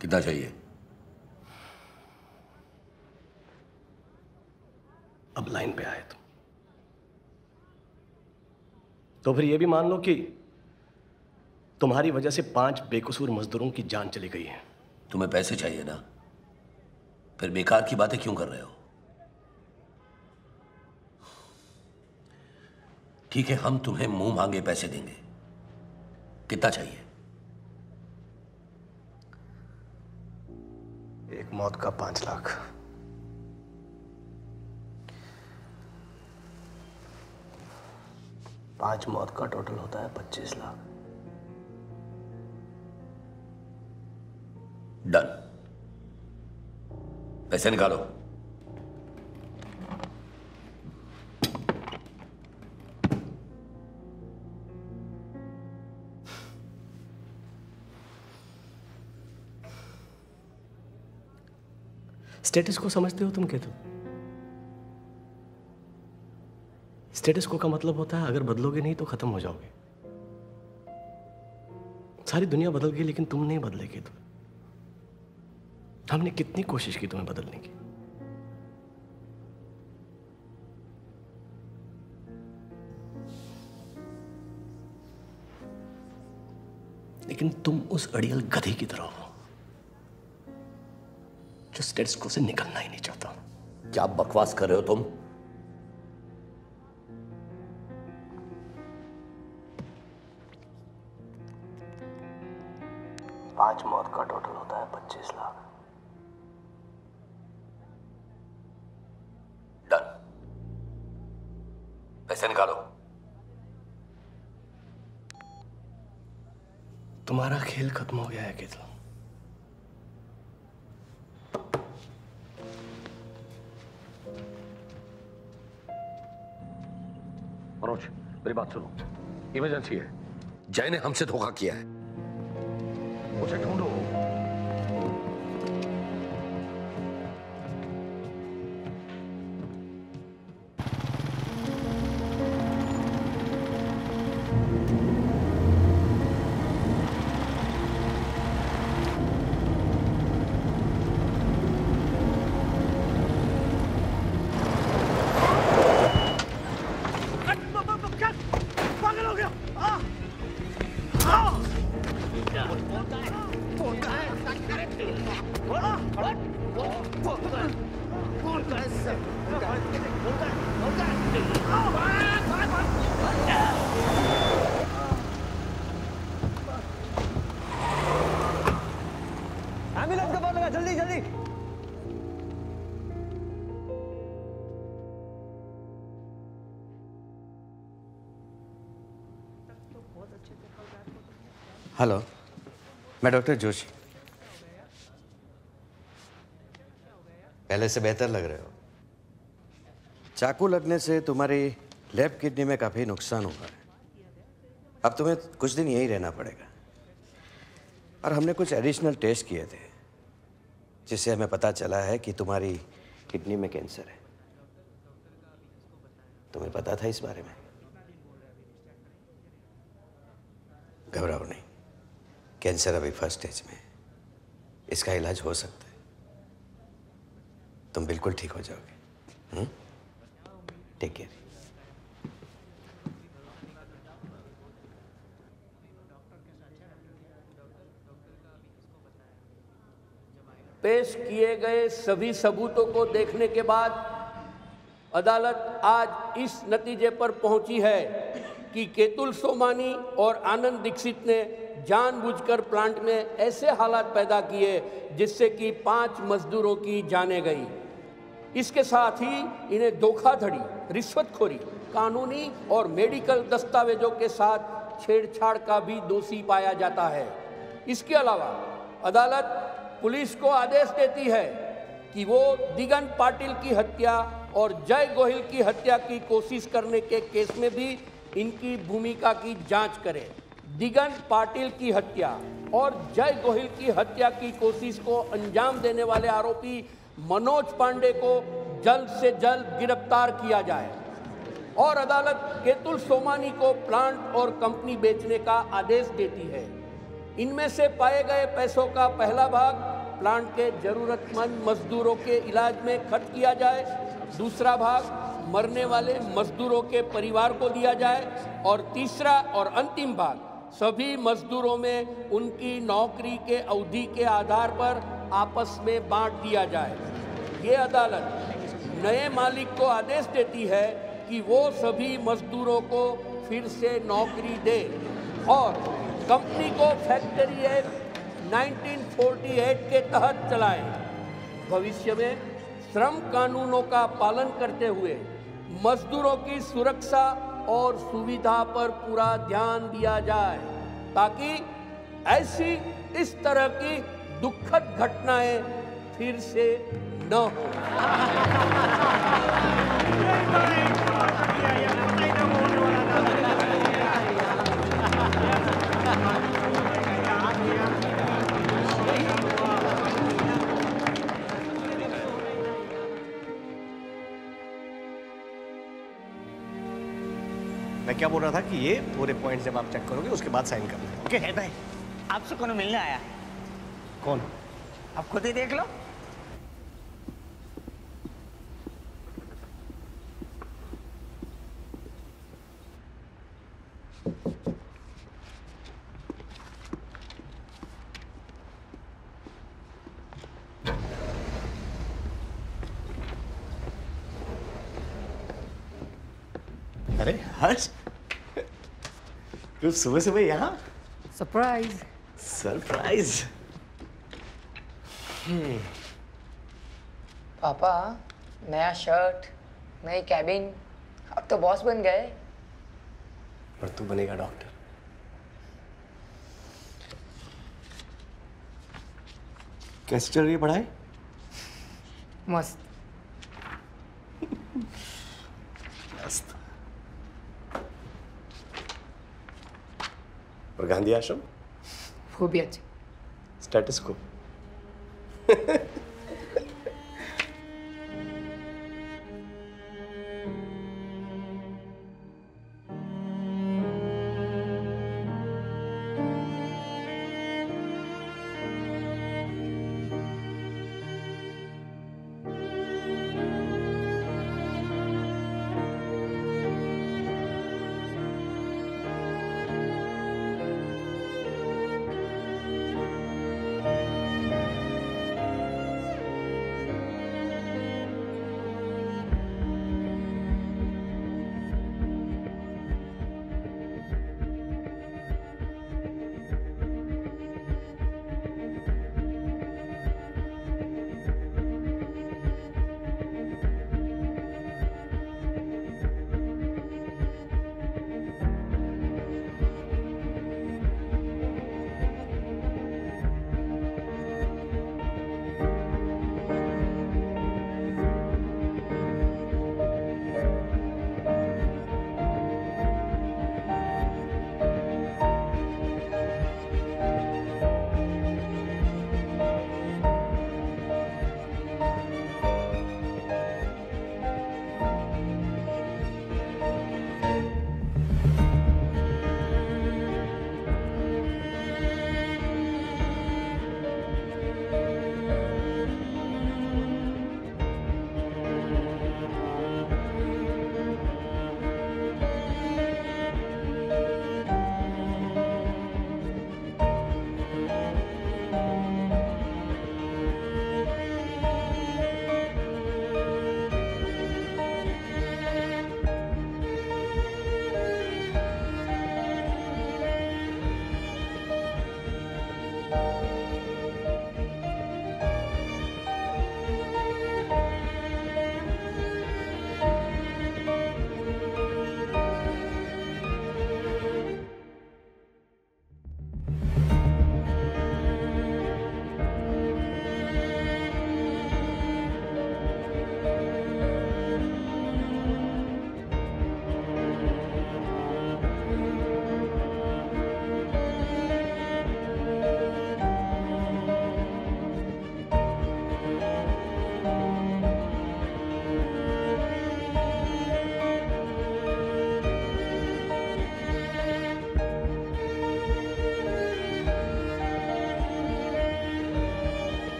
कितना चाहिए? अब लाइन पे आए तुम। तो फिर ये भी मान लो कि तुम्हारी वजह से पाँच बेकसूर मजदूरों की जान चली गई है। तुम्हें पैसे चाहिए ना? फिर बेकार की बातें क्यों कर रहे हो? ठीक है हम तुम्हें मुँह मांगे पैसे देंगे। कितना चाहिए? एक मौत का पाँच लाख। पाँच मौत का टोटल होता है पच्चीस लाख। डन पैसे निकालो। स्टेटस को समझते हो तुम केतु? स्टेटस को का मतलब होता है, अगर बदलोगे नहीं तो खत्म हो जाओगे। सारी दुनिया बदल गई, लेकिन तुम नहीं बदले केतु। हमने कितनी कोशिश की तुम्हें बदलने की। लेकिन तुम उस अड़ियल गधे की तरह हो, जो स्टेटस को से निकलना ही नहीं चाहता। क्या बकवास कर रहे हो तुम? है जय ने हमसे धोखा किया है। मुझे ढूंढो मैं डॉक्टर जोशी। पहले से बेहतर लग रहे हो। चाकू लगने से तुम्हारी लेफ़्ट किडनी में काफ़ी नुकसान हुआ है अब तुम्हें कुछ दिन यहीं रहना पड़ेगा। और हमने कुछ एडिशनल टेस्ट किए थे, जिससे हमें पता चला है कि तुम्हारी किडनी में कैंसर है। तुम्हें पता था इस बारे में घबराओ नहीं कैंसर अभी फ़र्स्ट स्टेज में है। इसका इलाज हो सकता है। तुम बिल्कुल ठीक हो जाओगे। टेक केयर पेश किए गए सभी सबूतों को देखने के बाद अदालत आज इस नतीजे पर पहुँची है। कि केतुल सोमानी और आनंद दीक्षित ने जानबूझकर प्लांट में ऐसे हालात पैदा किए, जिससे कि पाँच मजदूरों की जाने गई। इसके साथ ही इन्हें धोखाधड़ी, रिश्वतखोरी, कानूनी और मेडिकल दस्तावेजों के साथ छेड़छाड़ का भी दोषी पाया जाता है। इसके अलावा अदालत पुलिस को आदेश देती है कि वो दिगन पाटिल की हत्या और जय गोहिल की हत्या की कोशिश करने के केस में भी इनकी भूमिका की जाँच करें। दिगंत पाटिल की हत्या और जय गोहिल की हत्या की कोशिश को अंजाम देने वाले आरोपी मनोज पांडे को जल्द से जल्द गिरफ़्तार किया जाए। और अदालत केतुल सोमानी को प्लांट और कंपनी बेचने का आदेश देती है। इनमें से पाए गए पैसों का पहला भाग प्लांट के जरूरतमंद मजदूरों के इलाज में खर्च किया जाए। दूसरा भाग मरने वाले मजदूरों के परिवार को दिया जाए। और तीसरा और अंतिम भाग सभी मजदूरों में उनकी नौकरी के अवधि के आधार पर आपस में बांट दिया जाए। ये अदालत नए मालिक को आदेश देती है कि वो सभी मजदूरों को फिर से नौकरी दे। और कंपनी को फैक्ट्री एक्ट 1948 के तहत चलाए। भविष्य में श्रम कानूनों का पालन करते हुए मजदूरों की सुरक्षा और सुविधा पर पूरा ध्यान दिया जाए, ताकि ऐसी इस तरह की दुखद घटनाएँ फिर से न हो। क्या बोल रहा था कि ये पूरे पॉइंट जब आप चेक करोगे उसके बाद साइन कर देना ओके भाई आपसे कौन मिलने आया? कौन? आप खुद ही देख लो। अरे हर्ष! तू सुबह सुबह यहाँ? सरप्राइज़ सरप्राइज़ पापा नया शर्ट नई कैबिन अब तो बॉस बन गए. पर तू बनेगा डॉक्टर कैसे चल रही है पढ़ाई? मस्त मस्त. और गांधी आश्रम? वो भी अच्छा स्टेटस को